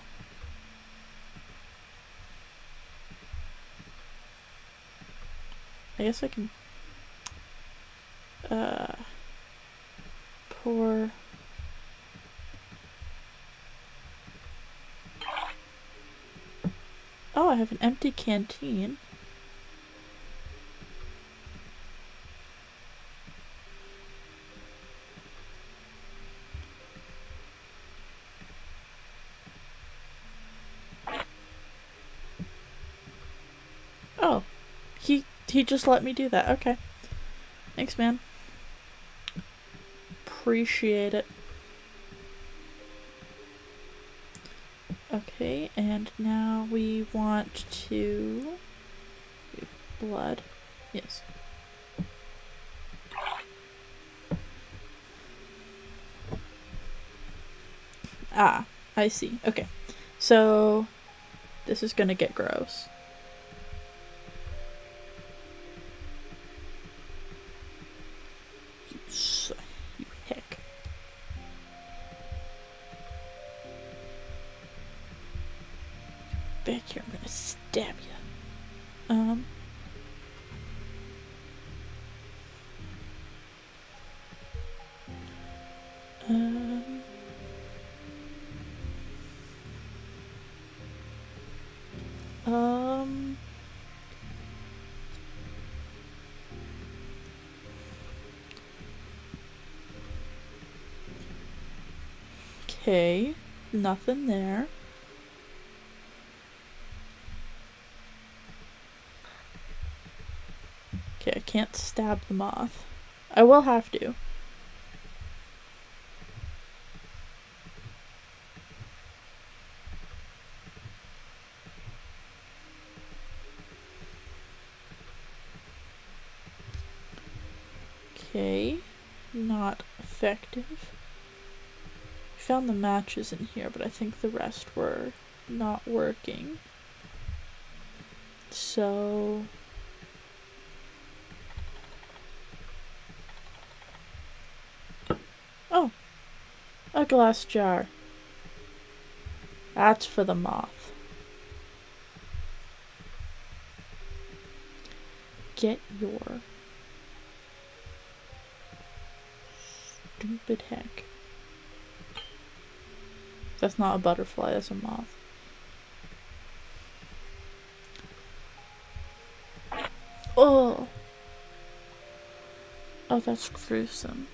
Speaker 1: I guess I can. Uh. Pour. Oh, I have an empty canteen. Oh, he just let me do that. Okay. Thanks, man. Appreciate it. Okay, and now we want to blood. Yes. Ah, I see. Okay. So this is gonna get gross. Okay, nothing there. Okay, I can't stab the moth. I will have to. Okay, not effective. Matches in here, but I think the rest were not working. So. Oh, a glass jar. That's for the moth. Get your stupid heck. That's not a butterfly, that's a moth. Oh! Oh, that's gruesome.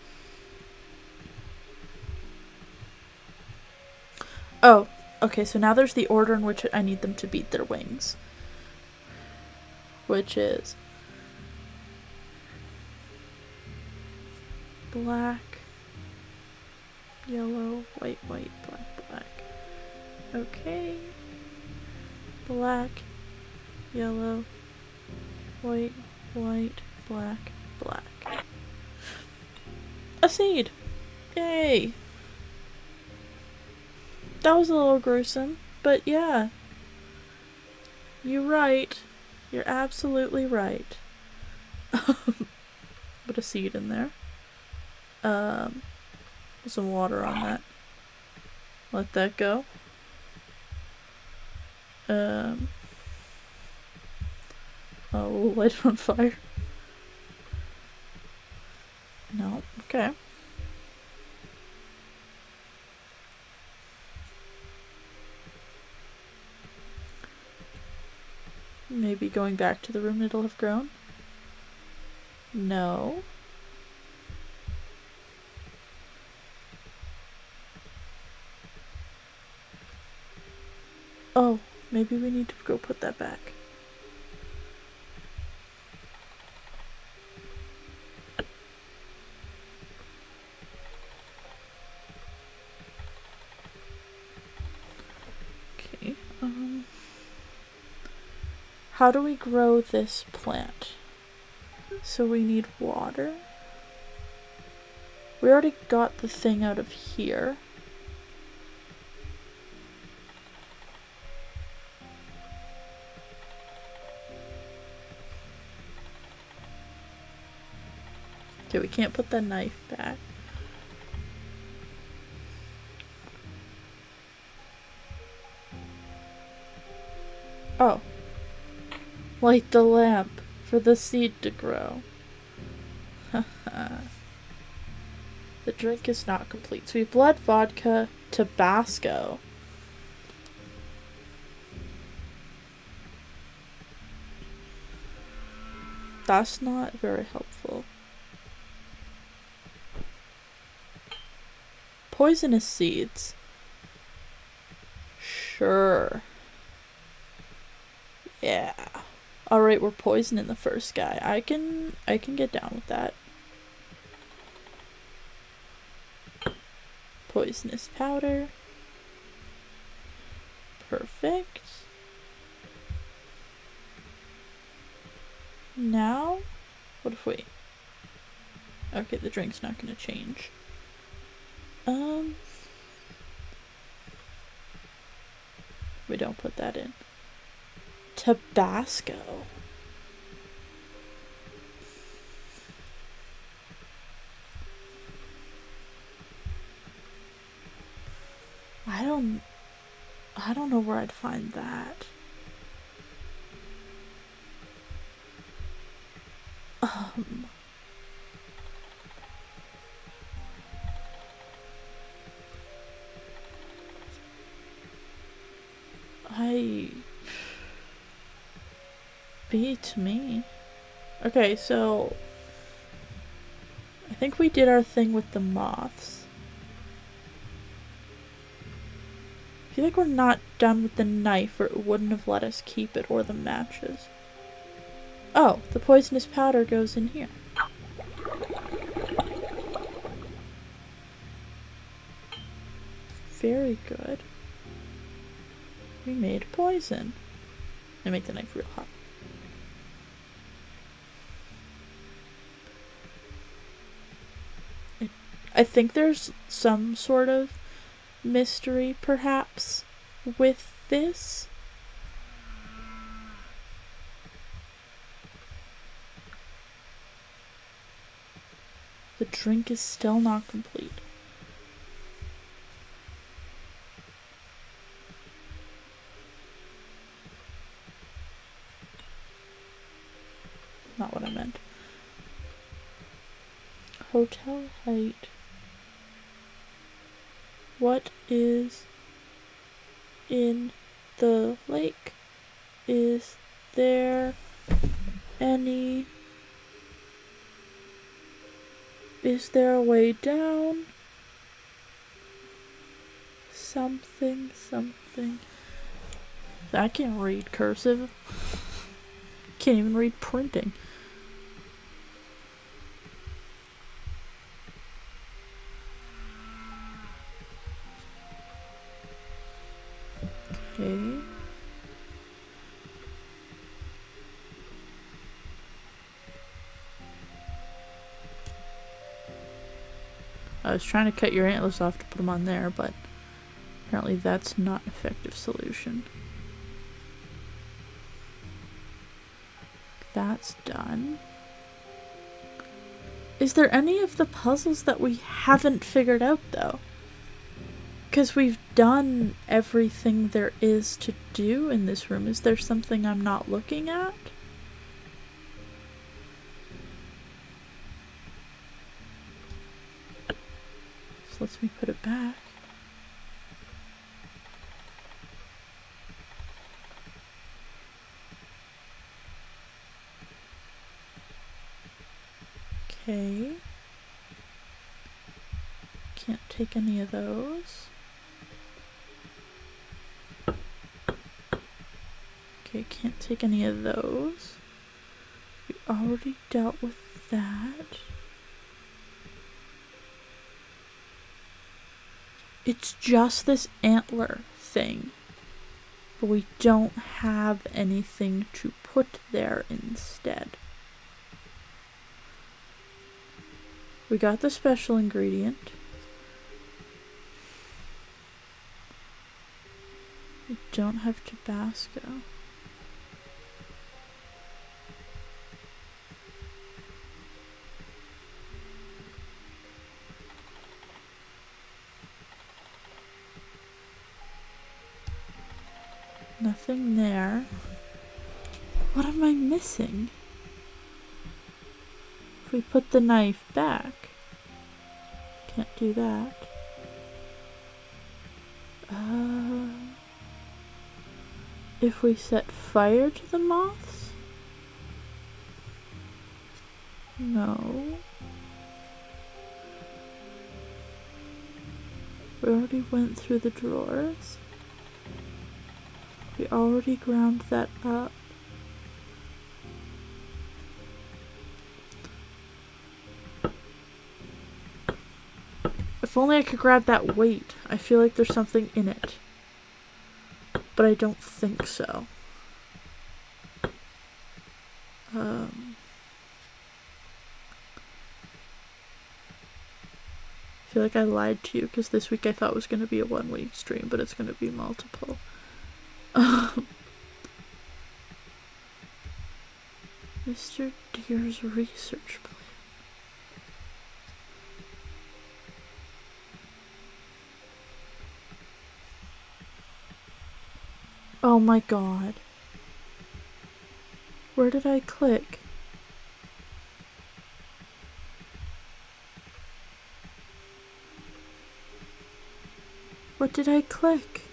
Speaker 1: Oh, okay, so now there's the order in which I need them to beat their wings. Which is... Black, yellow, white, white, Okay. Black, yellow, white, white, black, black. A seed! Yay! That was a little gruesome, but yeah. You're right. You're absolutely right. Put a seed in there. Um, put some water on that. Let that go. Um, oh, we'll light it on fire. No, okay. Maybe going back to the room it'll have grown? No. Oh, maybe we need to go put that back. Okay, um... How do we grow this plant? So we need water. We already got the thing out of here. Okay, we can't put the knife back. Oh. Light the lamp for the seed to grow. the drink is not complete. So we bled vodka, Tabasco. That's not very helpful. Poisonous seeds. Sure. Yeah. Alright, we're poisoning the first guy. I can I can get down with that. Poisonous powder. Perfect. Now, what if we... Okay, the drink's not gonna change. Um... We don't put that in. Tabasco. I don't I don't know where I'd find that. Um I beat me. Okay, so I think we did our thing with the moths. I feel like we're not done with the knife or it wouldn't have let us keep it or the matches. Oh, the poisonous powder goes in here. Very good. We made poison. I make the knife real hot. I think there's some sort of mystery, perhaps, with this. The drink is still not complete. Not what I meant. Hotel height. What is in the lake? Is there any. Is there a way down? Something, something. I can't read cursive. Can't even read printing. Okay. I was trying to cut your antlers off to put them on there, but apparently that's not an effective solution. That's done. Is there any of the puzzles that we haven't figured out, though? Because we've done everything there is to do in this room. Is there something I'm not looking at? So lets me put it back. Okay. Can't take any of those. Okay, can't take any of those. We already dealt with that. It's just this antler thing. But we don't have anything to put there instead. We got the special ingredient. We don't have Tabasco. Nothing there. What am I missing? If we put the knife back. Can't do that. Uh, if we set fire to the moths? No. We already went through the drawers. We already ground that up. If only I could grab that weight. I feel like there's something in it. But I don't think so. Um, I feel like I lied to you because this week I thought was going to be a one week stream, but it's going to be multiple. Um, Mr. Deer's research plan. Oh my god. Where did I click? What did I click?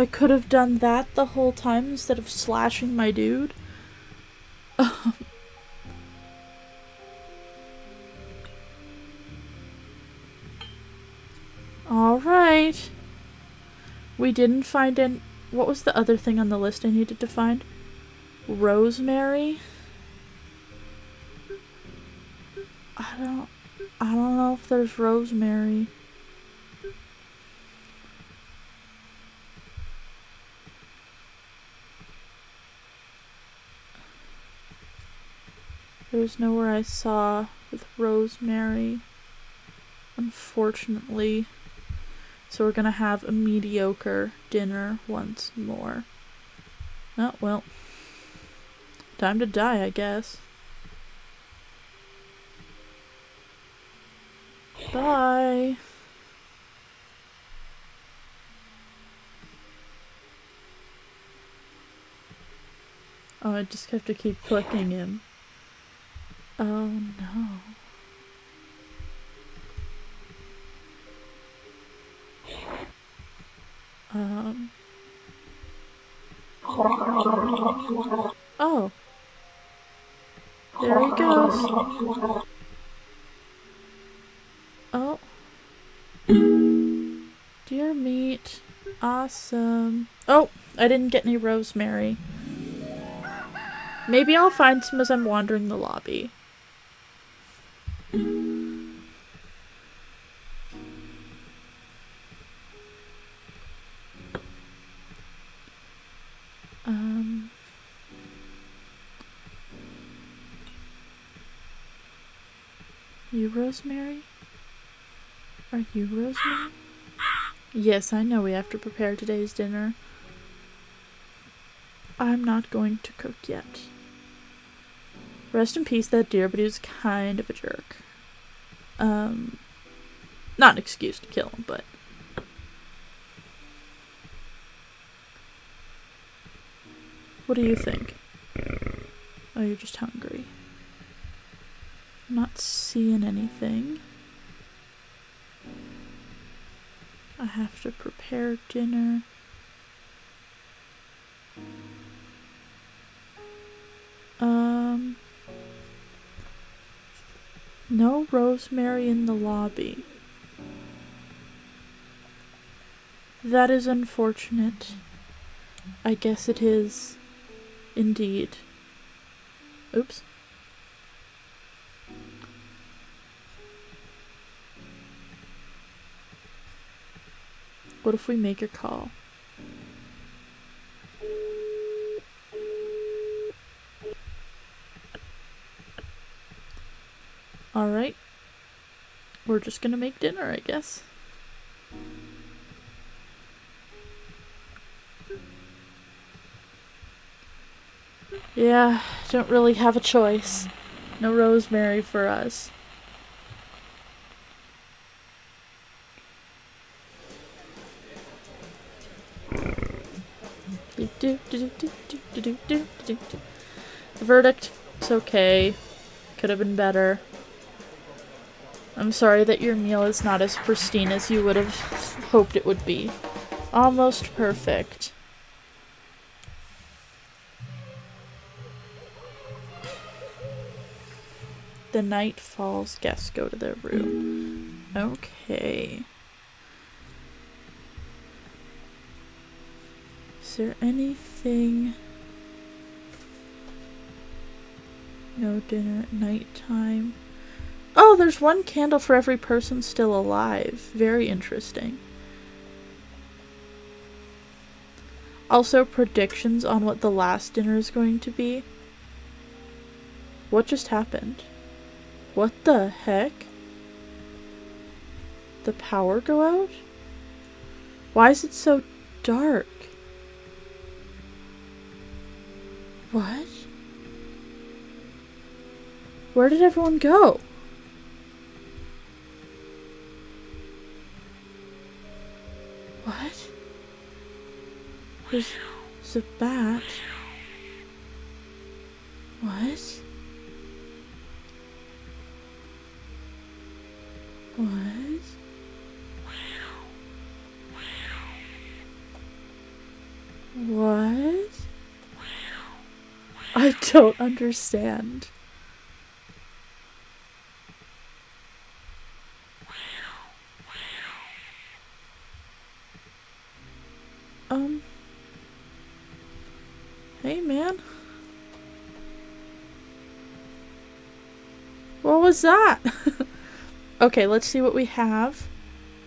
Speaker 1: I could have done that the whole time instead of slashing my dude. Alright. We didn't find any. What was the other thing on the list I needed to find? Rosemary? I don't. I don't know if there's rosemary. There's nowhere I saw with rosemary. Unfortunately. So we're gonna have a mediocre dinner once more. Oh, well. Time to die, I guess. Bye. Oh, I just have to keep clicking him. Oh no. Um. Oh. There he goes. Oh. Deer meat. Awesome. Oh, I didn't get any rosemary. Maybe I'll find some as I'm wandering the lobby. Rosemary? Are you Rosemary? Yes, I know we have to prepare today's dinner. I'm not going to cook yet. Rest in peace, that deer, but he was kind of a jerk. Um, not an excuse to kill him, but. What do you think? Oh, you're just hungry. I'm not seeing anything. I have to prepare dinner. Um, no rosemary in the lobby. That is unfortunate. I guess it is. Indeed. Oops. What if we make a call? Alright. We're just gonna make dinner, I guess. Yeah, don't really have a choice. No rosemary for us. The verdict, it's okay. Could have been better. I'm sorry that your meal is not as pristine as you would have hoped it would be. Almost perfect. The night falls, guests go to their room. Okay. Is there anything? No dinner at nighttime. Oh, there's one candle for every person still alive. Very interesting. Also, predictions on what the last dinner is going to be. What just happened? What the heck? The power go out? Why is it so dark? What? Where did everyone go? What? There's, there's a bat. Don't understand. Um. Hey, man. What was that? okay, let's see what we have.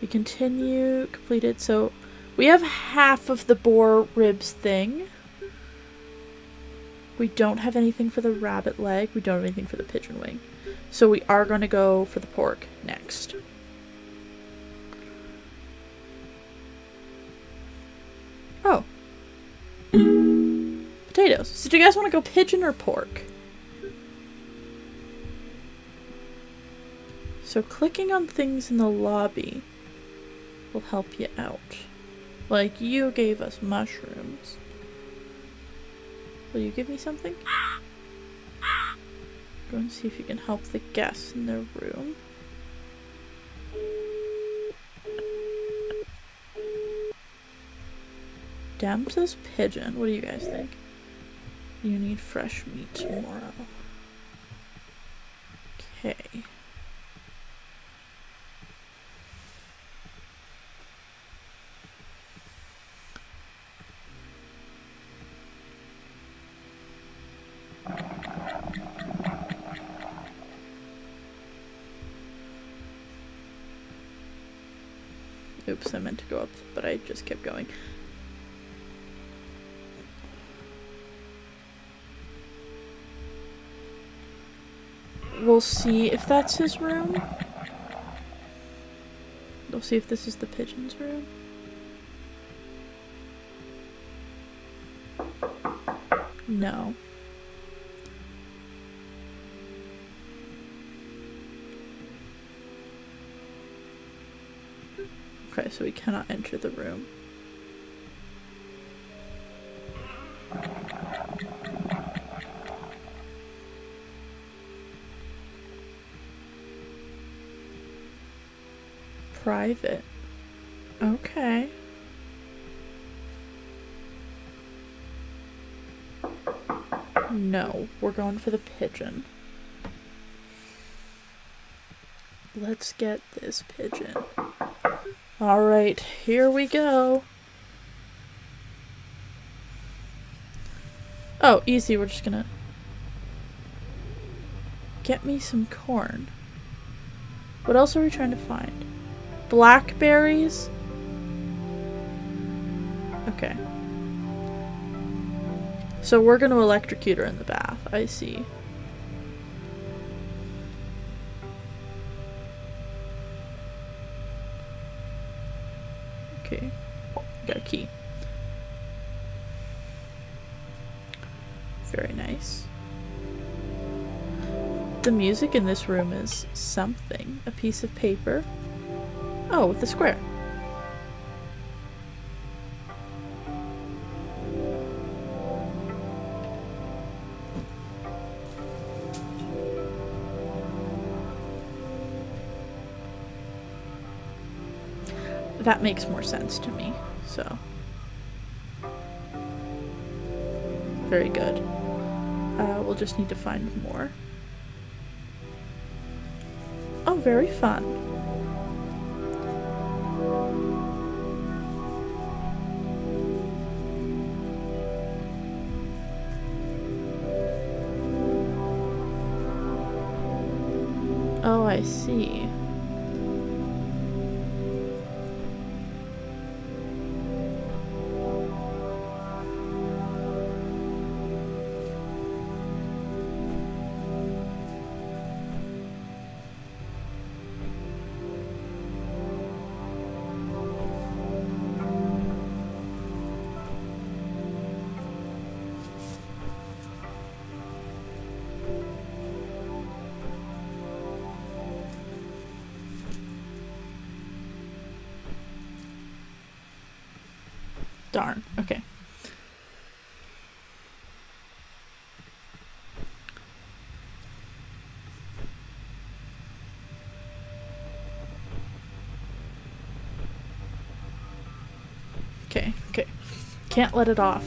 Speaker 1: We continue, completed. So, we have half of the boar ribs thing. We don't have anything for the rabbit leg. We don't have anything for the pigeon wing. So we are going to go for the pork next. Oh. Potatoes. So do you guys want to go pigeon or pork? So clicking on things in the lobby will help you out. Like you gave us mushrooms. Will you give me something? Go and see if you can help the guests in their room. Dam says pigeon. What do you guys think? You need fresh meat tomorrow. Okay. I meant to go up, but I just kept going. We'll see if that's his room. We'll see if this is the pigeon's room. No. Okay, so we cannot enter the room. Private. Okay. No, we're going for the pigeon. Let's get this pigeon. Alright, here we go. Oh, easy, we're just gonna... Get me some corn. What else are we trying to find? Blackberries? Okay. So we're gonna electrocute her in the bath, I see. Music in this room is something. A piece of paper. Oh, with a square. That makes more sense to me, so. Very good. Uh, we'll just need to find more. Oh, very fun. Oh, I see. Can't let it off.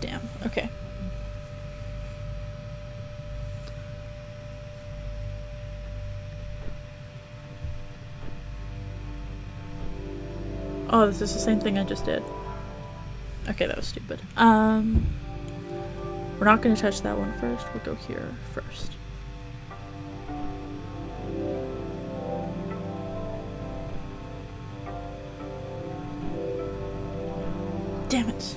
Speaker 1: Damn. Okay. Oh, this is the same thing I just did. Okay, that was stupid. Um, we're not going to touch that one first. We'll go here first. Damn it.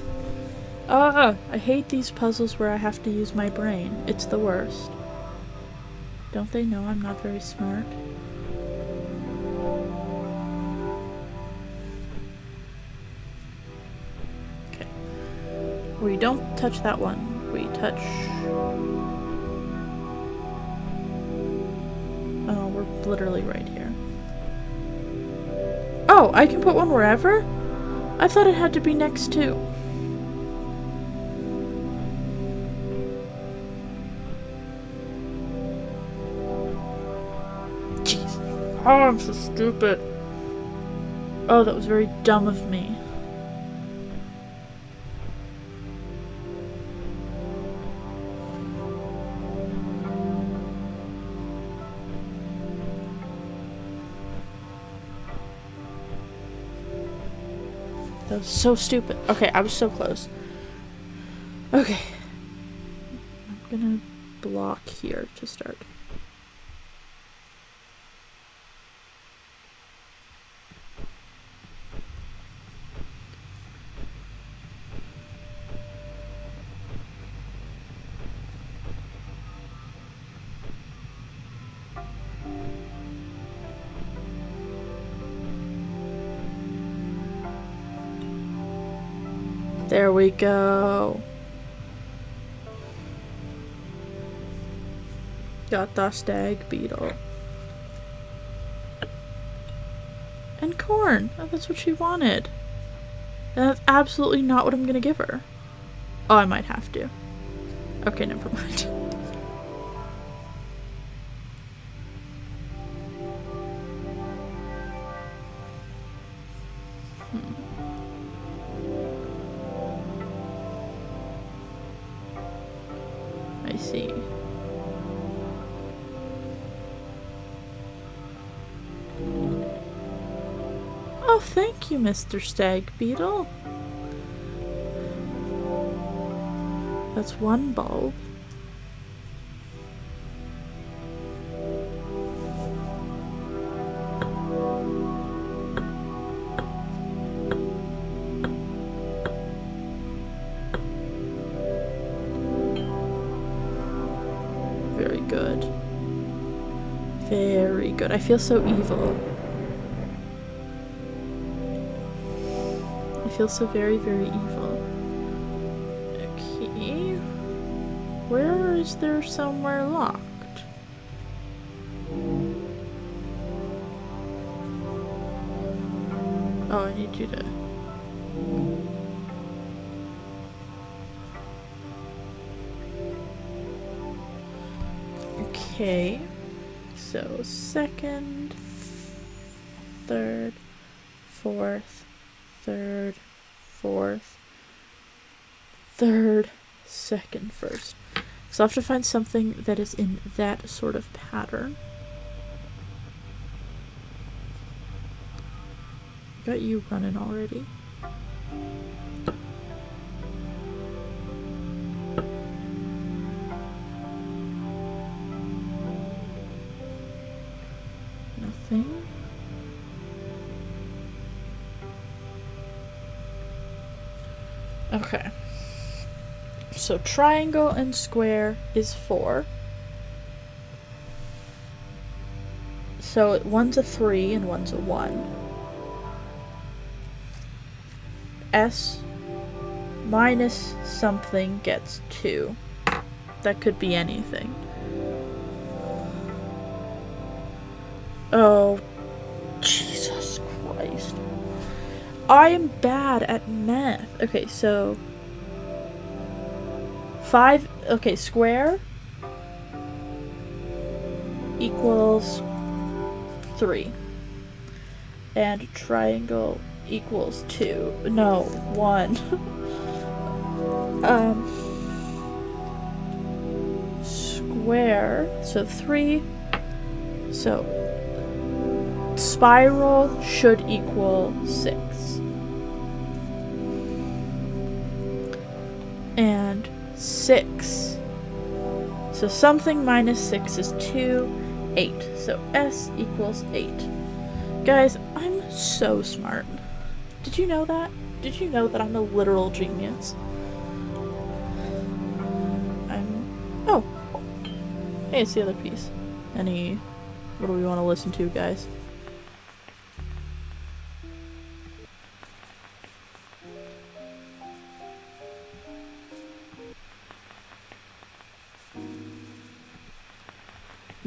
Speaker 1: Ah, I hate these puzzles where I have to use my brain. It's the worst. Don't they know I'm not very smart? Touch that one. We touch... Oh, we're literally right here. Oh, I can put one wherever? I thought it had to be next to... Jeez. Oh, I'm so stupid. Oh, that was very dumb of me. Was so stupid. Okay, I was so close. Okay. I'm gonna block here to start. We go. Got the stag beetle. And corn. Oh, that's what she wanted. That's absolutely not what I'm gonna give her. Oh, I might have to. Okay, never mind. I hmm. See. Oh, thank you, Mr. Stag Beetle. That's one bulb. I feel so evil. I feel so very, very evil. Okay. Where is there somewhere locked? Oh, I need you to. Okay. So, second, third, fourth, third, fourth, third, second, first. So I have to find something that is in that sort of pattern. Got you running already. Triangle and square is four. So one's a three and one's a one. S minus something gets two. That could be anything. Oh, Jesus Christ. I am bad at math. Okay, so five. Okay, square equals three, and triangle equals two. No, one. um, square. So three. So spiral should equal six. 6. So something minus 6 is 2, 8. So S equals 8. Guys, I'm so smart. Did you know that? Did you know that I'm a literal genius? I'm... Oh! Hey, it's the other piece. Any... What do we want to listen to, guys?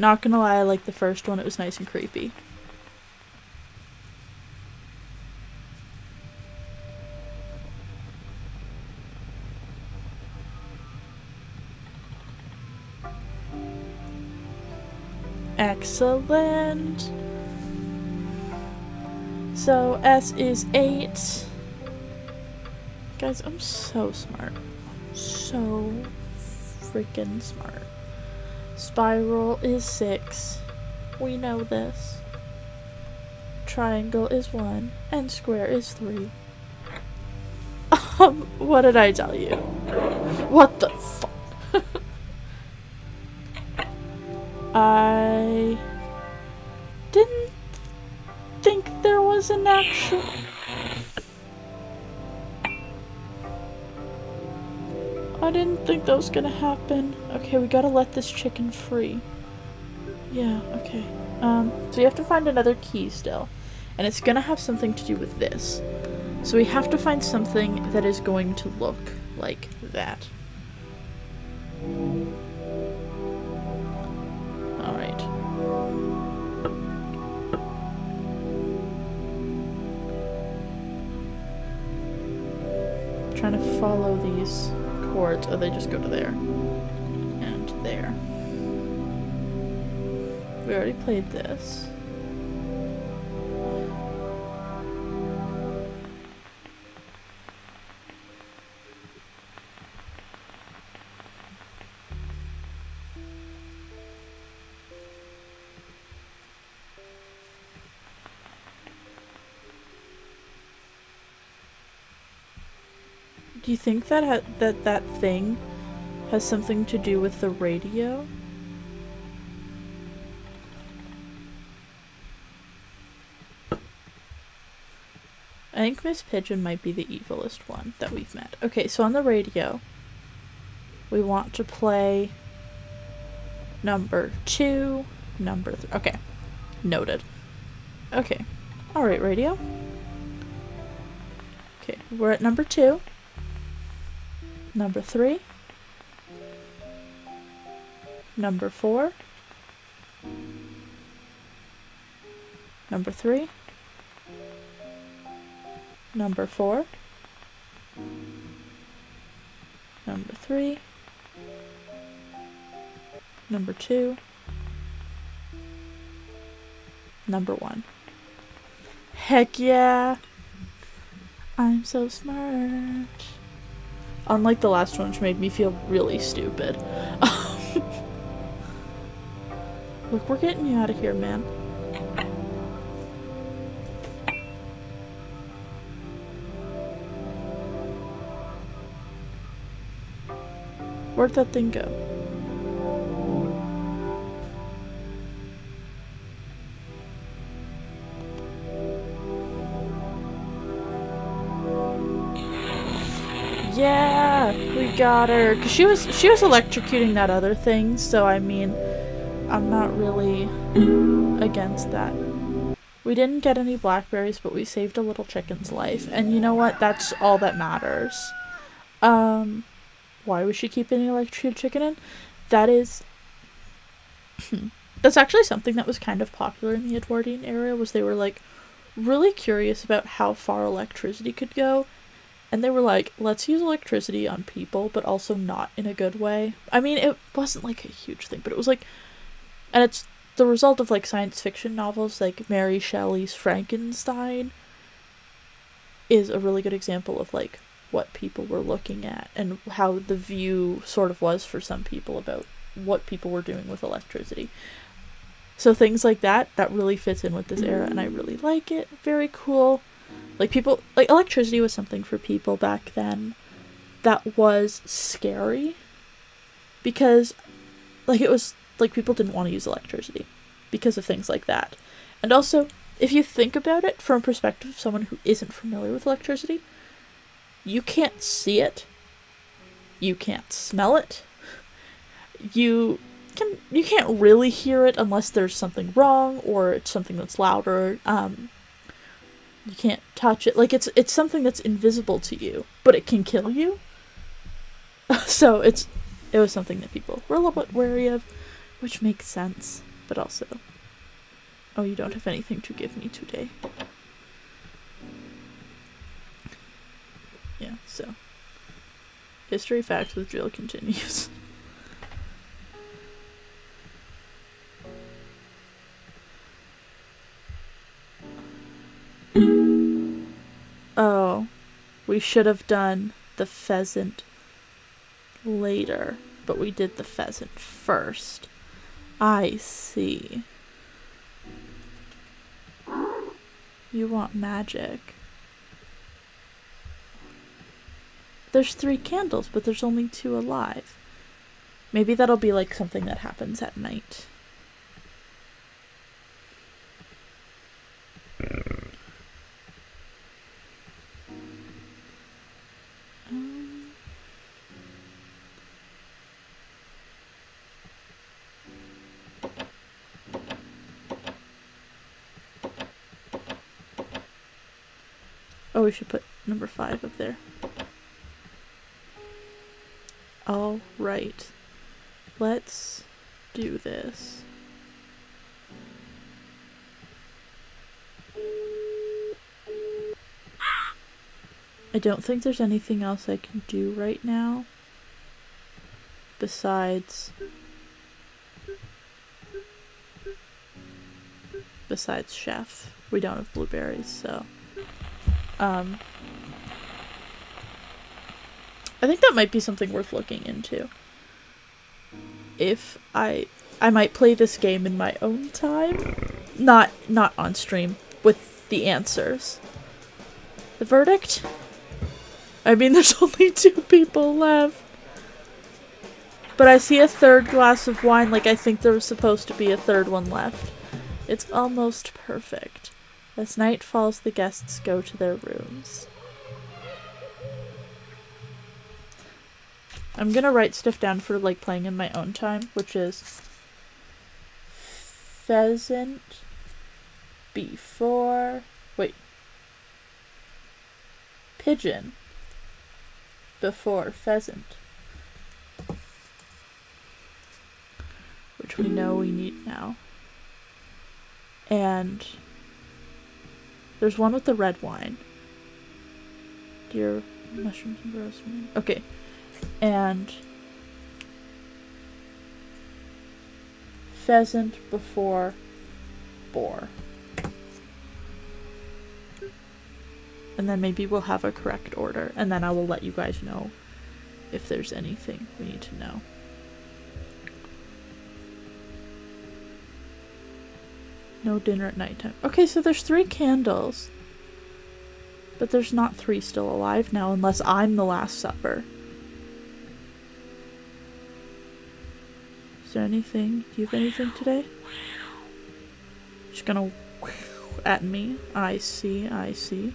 Speaker 1: Not gonna lie, I like the first one. It was nice and creepy. Excellent. So S is 8. Guys, I'm so smart. So freaking smart. Spiral is 6. We know this. Triangle is 1. And square is 3. Um, what did I tell you? What the fuck? I didn't think there was an actual... I didn't think that was gonna happen. Okay, we gotta let this chicken free. Yeah, okay. Um, so you have to find another key still. And it's gonna have something to do with this. So we have to find something that is going to look like that. Played this. Do you think that ha that that thing has something to do with the radio? Think Miss Pigeon might be the evilest one that we've met. Okay, so on the radio, we want to play number two, number three. Okay, noted. Okay, alright, radio. Okay, we're at number two. Number three. Number four. Number three. Number four. Number three. Number two. Number one. Heck yeah! I'm so smart. Unlike the last one, which made me feel really stupid. Look, we're getting you out of here, man. Where'd that thing go? Yeah, we got her. Cause she was she was electrocuting that other thing, so I mean, I'm not really against that. We didn't get any blackberries, but we saved a little chicken's life, and you know what? That's all that matters. Um, why was she keeping the electrocuted chicken in? That is. Hmm, that's actually something that was kind of popular in the Edwardian era. Was they were like really curious about how far electricity could go and they were like, let's use electricity on people, but also not in a good way. I mean, it wasn't like a huge thing, but it was like, and it's the result of like science fiction novels like Mary Shelley's Frankenstein is a really good example of like what people were looking at and how the view sort of was for some people about what people were doing with electricity. So things like that, that really fits in with this era, and I really like it. Very cool. Like people like electricity was something for people back then that was scary because like it was like people didn't want to use electricity because of things like that. And also, if you think about it from a perspective of someone who isn't familiar with electricity, you can't see it. You can't smell it. you can you can't really hear it unless there's something wrong or it's something that's louder. Um, you can't touch it. Like it's it's something that's invisible to you, but it can kill you. so it's it was something that people were a little bit wary of, which makes sense, but also Oh, you don't have anything to give me today. History facts with drill continues. Oh, we should have done the pheasant later, but we did the pheasant first. I see. You want magic. There's three candles, but there's only two alive. Maybe that'll be like something that happens at night. Um. Oh, we should put number five up there. All right. Let's do this. I don't think there's anything else I can do right now besides besides chef. We don't have blueberries, so um, I think that might be something worth looking into. If I I might play this game in my own time, not not on stream with the answers. The verdict? I mean, there's only two people left. But I see a third glass of wine, like I think there was supposed to be a third one left. It's almost perfect. As night falls, the guests go to their rooms. I'm gonna write stuff down for like playing in my own time, which is pheasant before wait pigeon before pheasant which we know we need now and there's one with the red wine. Deer, mushrooms, and rosemary. Okay. And pheasant before boar. And then maybe we'll have a correct order, and then I will let you guys know if there's anything we need to know. No dinner at nighttime. Okay, so there's three candles. But there's not three still alive now unless I'm the last supper. Is there anything? Do you have anything today? Just gonna at me. I see, I see.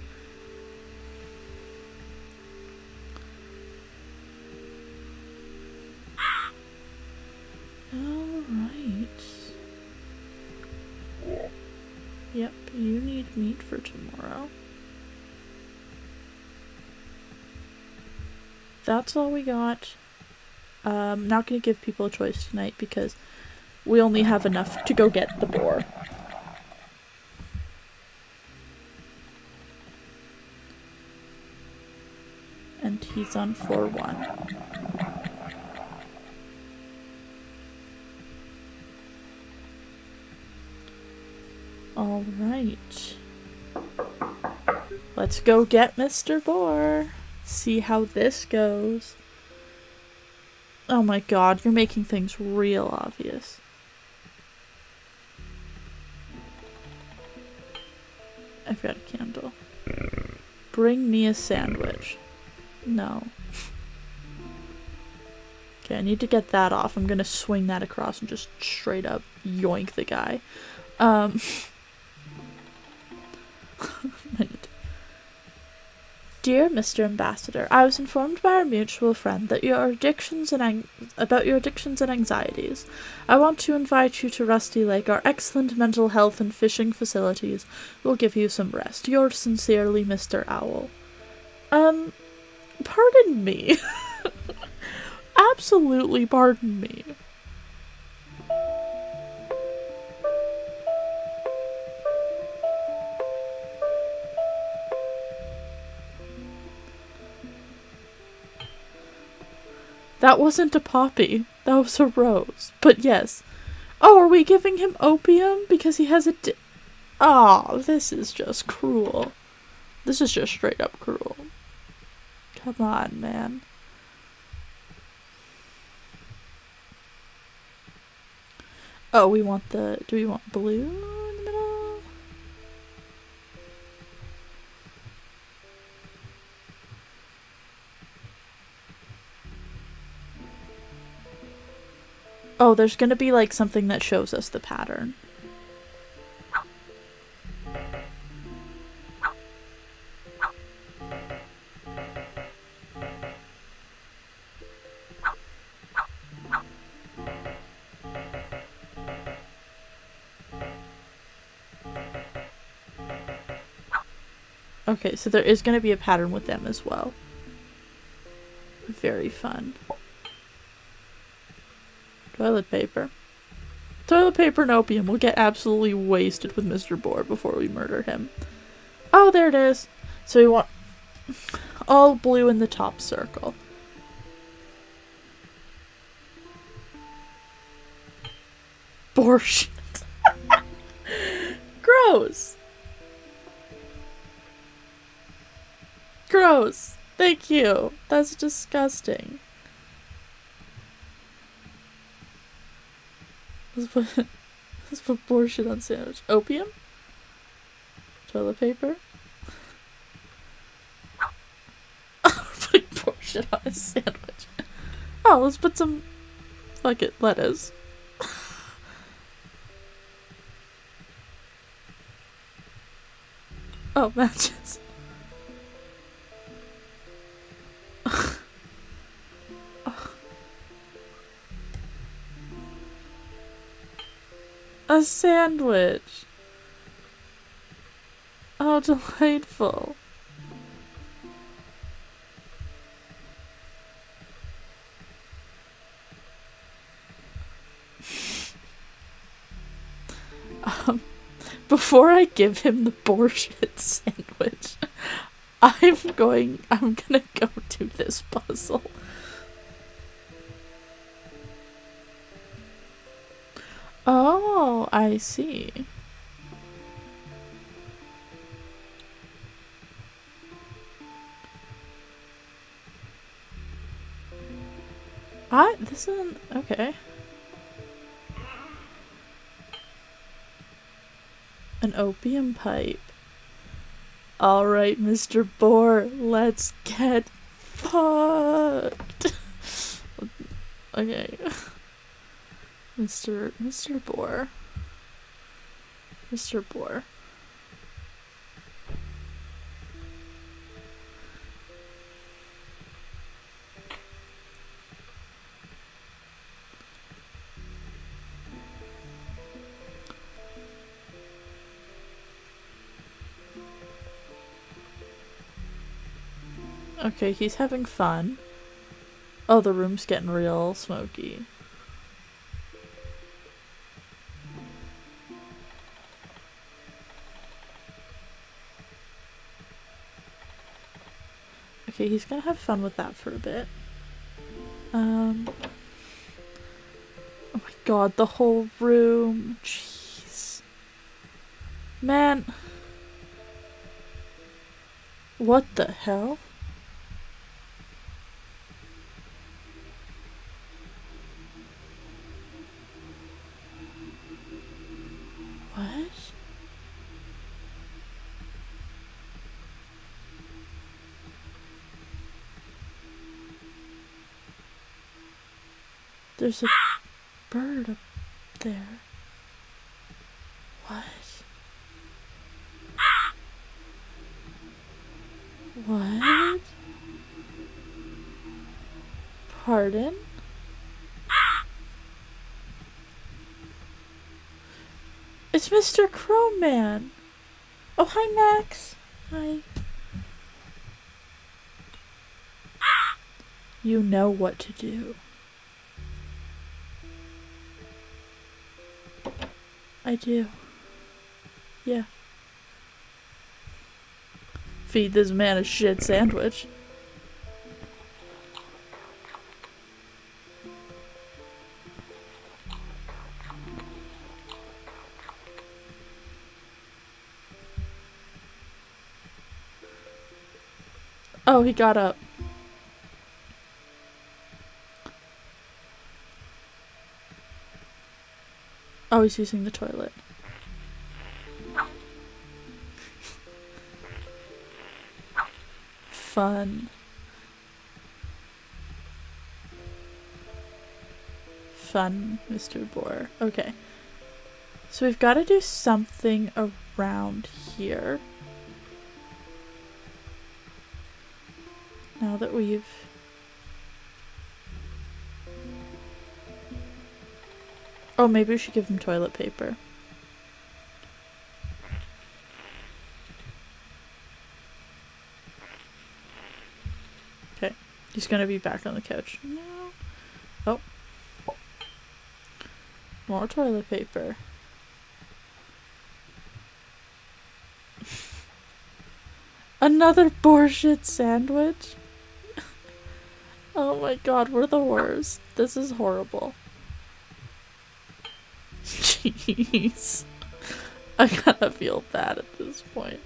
Speaker 1: Alright. Yep, you need meat for tomorrow. That's all we got. Um, not gonna give people a choice tonight because we only have enough to go get the boar. And he's on floor one. Alright. Let's go get Mr. Boar. See how this goes. Oh my god, you're making things real obvious. I've got a candle. Bring me a sandwich. No. okay, I need to get that off. I'm gonna swing that across and just straight up yoink the guy. Um... Dear Mr. Ambassador, I was informed by our mutual friend that your addictions and about your addictions and anxieties. I want to invite you to Rusty Lake. Our excellent mental health and fishing facilities will give you some rest. Yours sincerely, Mr. Owl. Um, pardon me. Absolutely pardon me. That wasn't a poppy. That was a rose. But yes. Oh, are we giving him opium because he has a di- Oh, this is just cruel. This is just straight up cruel. Come on, man. Oh, we want the. Do we want blue Oh, there's gonna be like something that shows us the pattern. Okay, so there is going to be a pattern with them as well. Very fun. Toilet paper. Toilet paper and opium will get absolutely wasted with Mr. Boar before we murder him. Oh, there it is. So we want all blue in the top circle. Boar shit. Gross. Gross. Thank you. That's disgusting. Let's put, let's put boar shit on sandwich. Opium? Toilet paper? Putting shit on a sandwich. Oh, let's put some fuck it, lettuce. oh, matches. A sandwich. Oh, delightful. um, before I give him the bullshit sandwich, I'm going, I'm gonna go do this puzzle. Oh, I see. I this is okay. An opium pipe. All right, Mr. Boar, let's get fucked. okay. Mr. Mr. Boar. Mr. Boar. Okay, he's having fun. Oh, the room's getting real smoky. He's gonna have fun with that for a bit. Um. Oh my god, the whole room. Jeez. Man. What the hell? There's a bird up there. What? What? Pardon? It's Mr. Crowman. Oh, hi, Max. Hi. You know what to do. I do. Yeah. Feed this man a shit sandwich. Oh, he got up. He's using the toilet. Fun. Fun, Mr. Boar. Okay. So we've got to do something around here. Now that we've Oh, maybe we should give him toilet paper. Okay, he's gonna be back on the couch. No. Oh. More toilet paper. Another boar shit sandwich? oh my god, we're the worst. This is horrible. Jeez. I gotta feel bad at this point.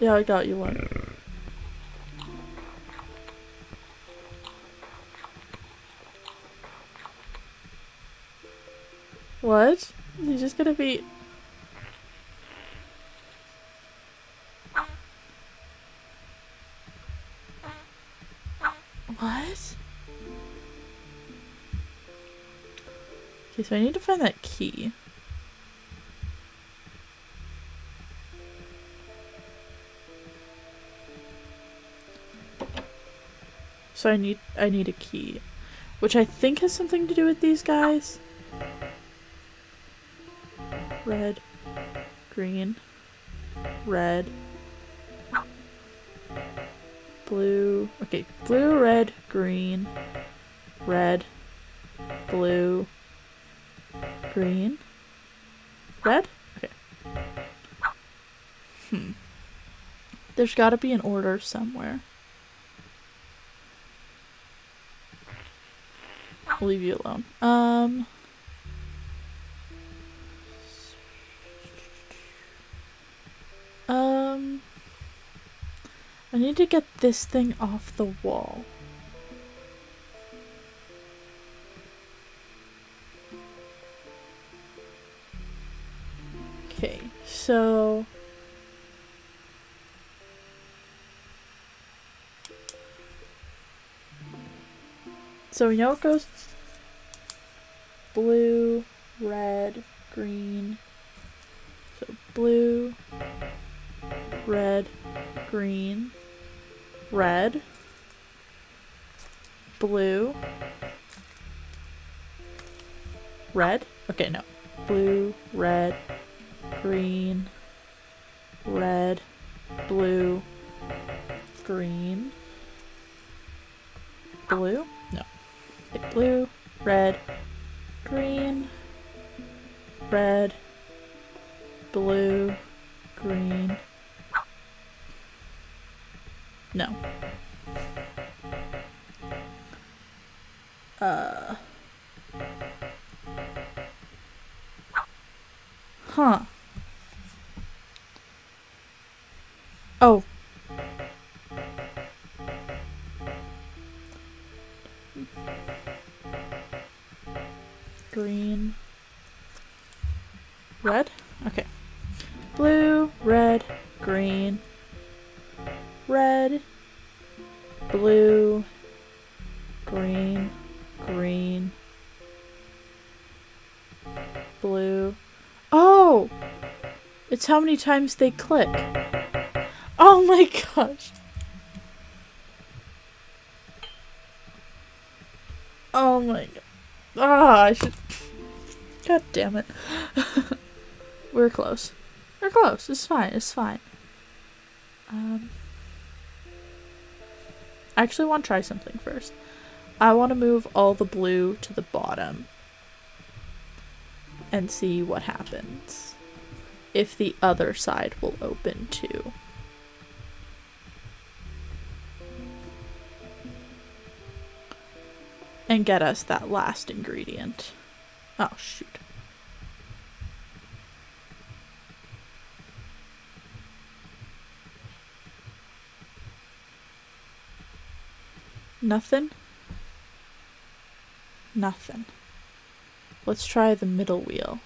Speaker 1: Yeah, I got you one. What? You're just gonna be... What? Okay, so I need to find that key. So I need I need a key, which I think has something to do with these guys. Red, green, red, blue. Okay, blue, red, green, red, blue, green, red? Okay. Hmm. There's gotta be an order somewhere. I'll leave you alone. Um. Um. I need to get this thing off the wall. So So we know it goes blue, red, green. So blue, red, green, red, blue, red. Okay, no. Blue, red, green, red, blue, green, blue? No. Okay, blue, red, green, red, blue, Oh. Green. Red? Okay. Blue, red, green, red, blue, green, green, blue. Oh! It's how many times they click. My gosh. Oh my god. Ah, I should. God damn it. We're close. We're close. It's fine. It's fine. Um. I actually want to try something first. I want to move all the blue to the bottom and see what happens. If the other side will open too. And get us that last ingredient. Oh, shoot. Nothing? Nothing. Let's try the middle wheel.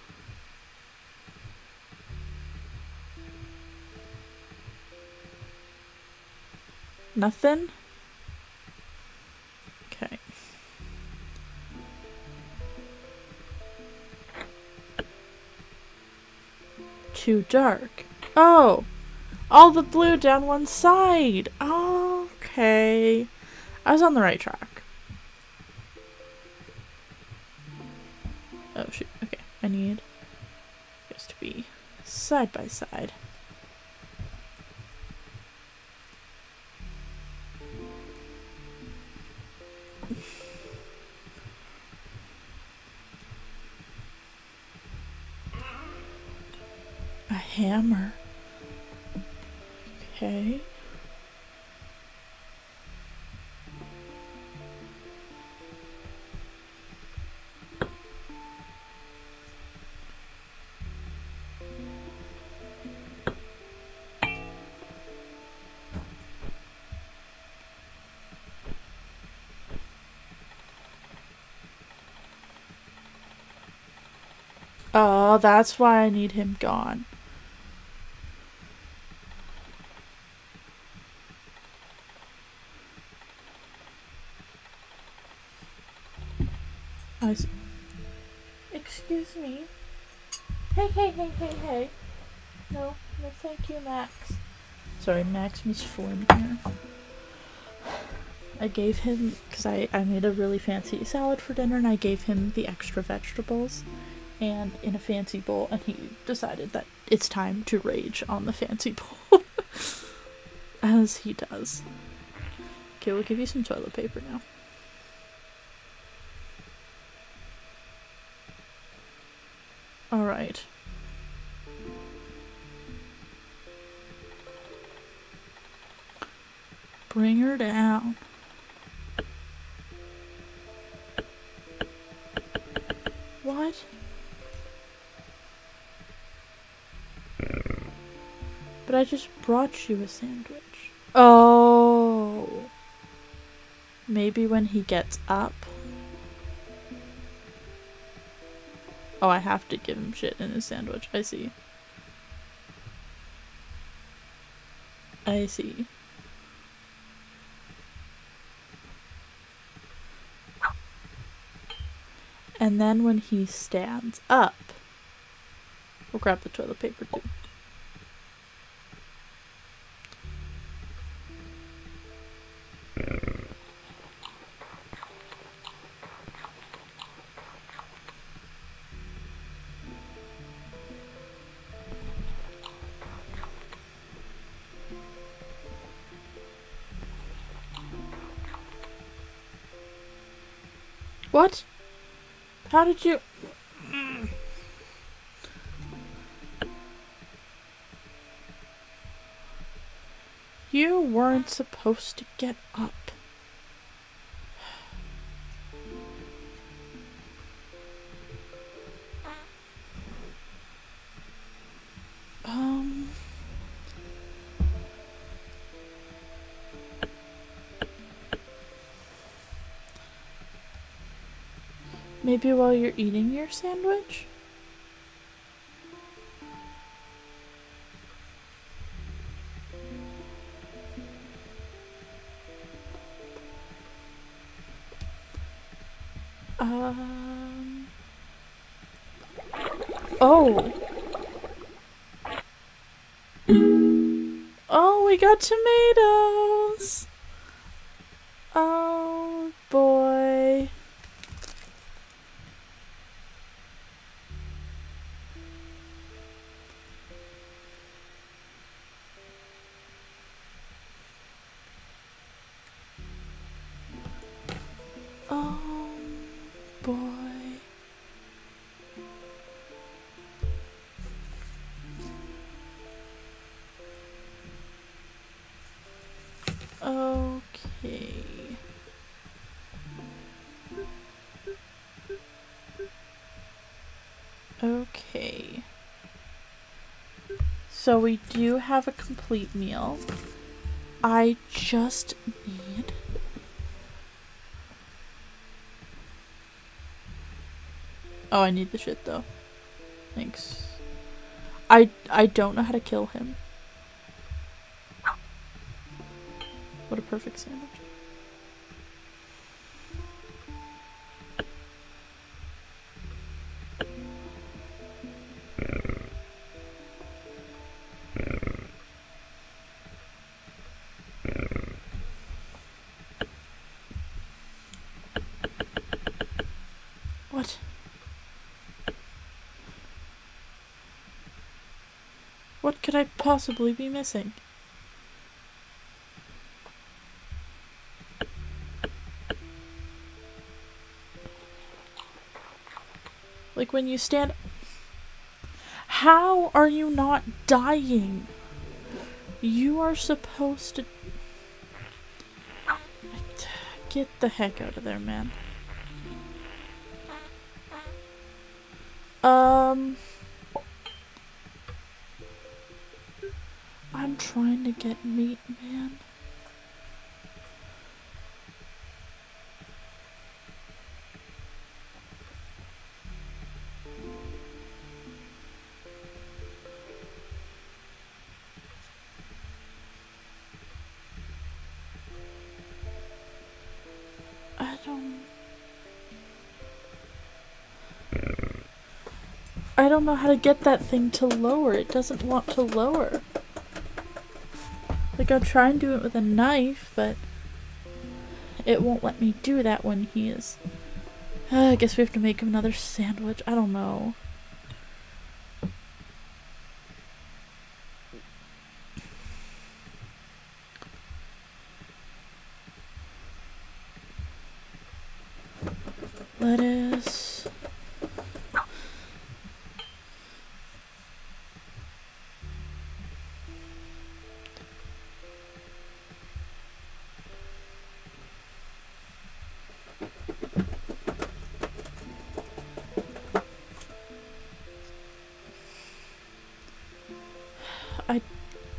Speaker 1: Nothing? Too dark. Oh! All the blue down one side! Okay. I was on the right track. Oh shoot, okay. I need this to be side by side. Hammer. Okay. Oh, that's why I need him gone. Hey, hey, hey. No, no, thank you, Max. Sorry, Max Flynn here. I gave him, because I, I made a really fancy salad for dinner, and I gave him the extra vegetables and in a fancy bowl, and he decided that it's time to rage on the fancy bowl. As he does. Okay, we'll give you some toilet paper now. Brought you a sandwich. Oh. Maybe when he gets up. Oh, I have to give him shit in his sandwich. I see. I see. And then when he stands up, we'll grab the toilet paper too. What? How did you? You weren't supposed to get up. Maybe while you're eating your sandwich? So we do have a complete meal. I just need Oh, I need the shit though. Thanks. I I don't know how to kill him. What a perfect sandwich. Could I possibly be missing? Like when you stand. How are you not dying? You are supposed to. Get the heck out of there, man. Um. Get meat, man. I don't. I don't know how to get that thing to lower. It doesn't want to lower. I'll try and do it with a knife, but it won't let me do that when he is. Uh, I guess we have to make him another sandwich. I don't know.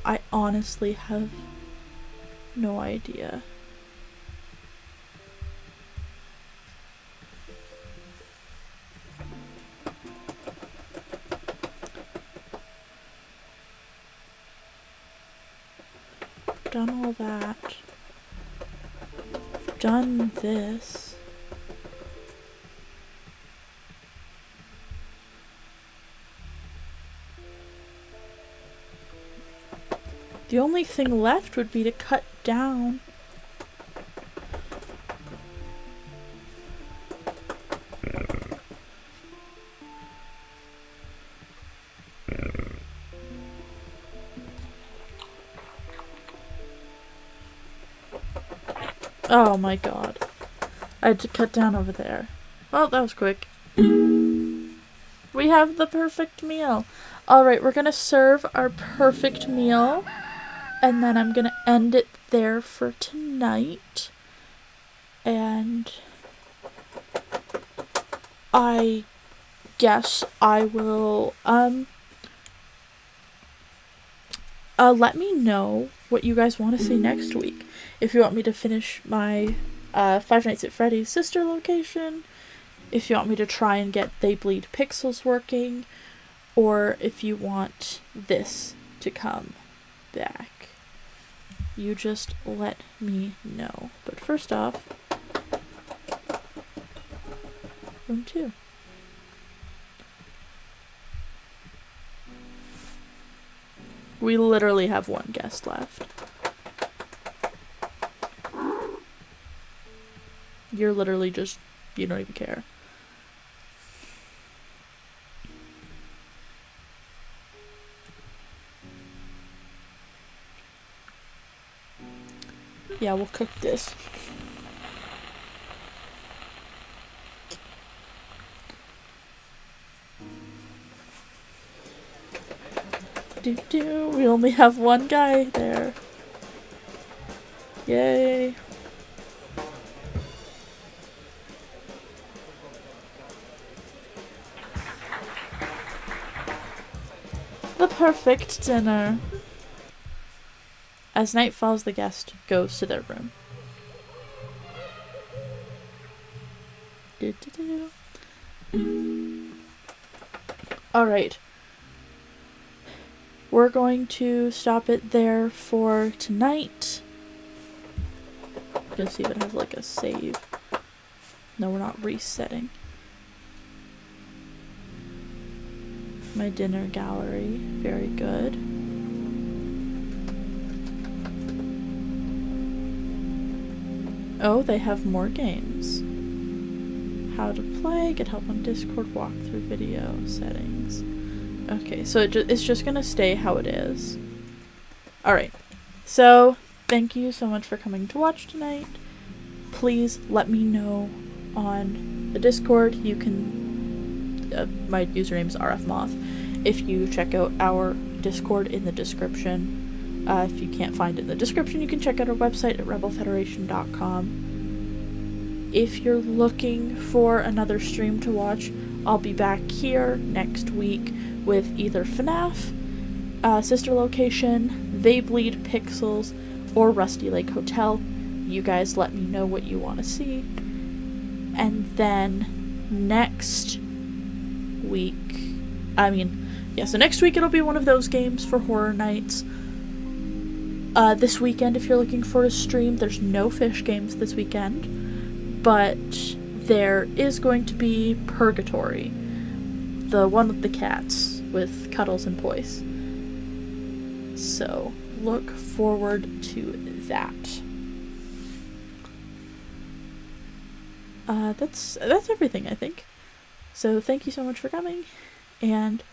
Speaker 1: I honestly have no idea. The only thing left would be to cut down. Oh my god. I had to cut down over there. Well, that was quick. We have the perfect meal. Alright, we're gonna serve our perfect meal. And then I'm gonna end it there for tonight. And I guess I will um uh let me know what you guys want to see next week. If you want me to finish my uh Five Nights at Freddy's sister location, if you want me to try and get They Bleed Pixels working, or if you want this to come back you just let me know. But first off, room two. We literally have one guest left. You're literally just, you don't even care. Yeah, we'll cook this. Do do. We only have one guy there. Yay. The perfect dinner. As night falls, the guest goes to their room. Alright. We're going to stop it there for tonight. Gonna see if it has like a save. No, we're not resetting. My dinner gallery. Very good. Oh, they have more games. How to play, get help on Discord, walkthrough video, settings. Okay, so it ju it's just gonna stay how it is. Alright, so thank you so much for coming to watch tonight. Please let me know on the Discord. You can, uh, my username is rfmoth. If you check out our Discord in the description, uh, if you can't find it in the description, you can check out our website at rebelfederation.com. If you're looking for another stream to watch, I'll be back here next week with either FNAF, uh, Sister Location, They Bleed Pixels, or Rusty Lake Hotel. You guys let me know what you want to see. And then next week, I mean, yeah, so next week it'll be one of those games for Horror Nights. Uh, this weekend, if you're looking for a stream, there's no fish games this weekend, but there is going to be Purgatory, the one with the cats, with Cuddles and Poise. So, look forward to that. Uh, that's that's everything, I think. So, thank you so much for coming, and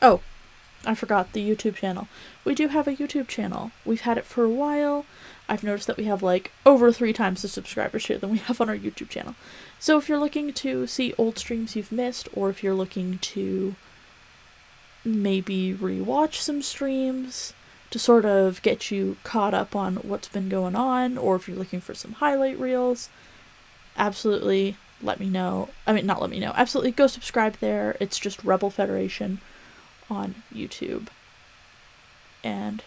Speaker 1: oh, I forgot the YouTube channel. We do have a YouTube channel. We've had it for a while. I've noticed that we have like over three times the subscribers here than we have on our YouTube channel. So if you're looking to see old streams you've missed, or if you're looking to maybe rewatch some streams to sort of get you caught up on what's been going on, or if you're looking for some highlight reels, absolutely let me know. I mean, not let me know. Absolutely go subscribe there. It's just Rebel Federation on YouTube. And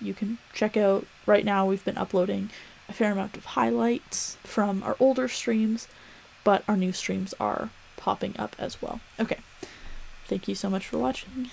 Speaker 1: you can check out right now we've been uploading a fair amount of highlights from our older streams, but our new streams are popping up as well. Okay. Thank you so much for watching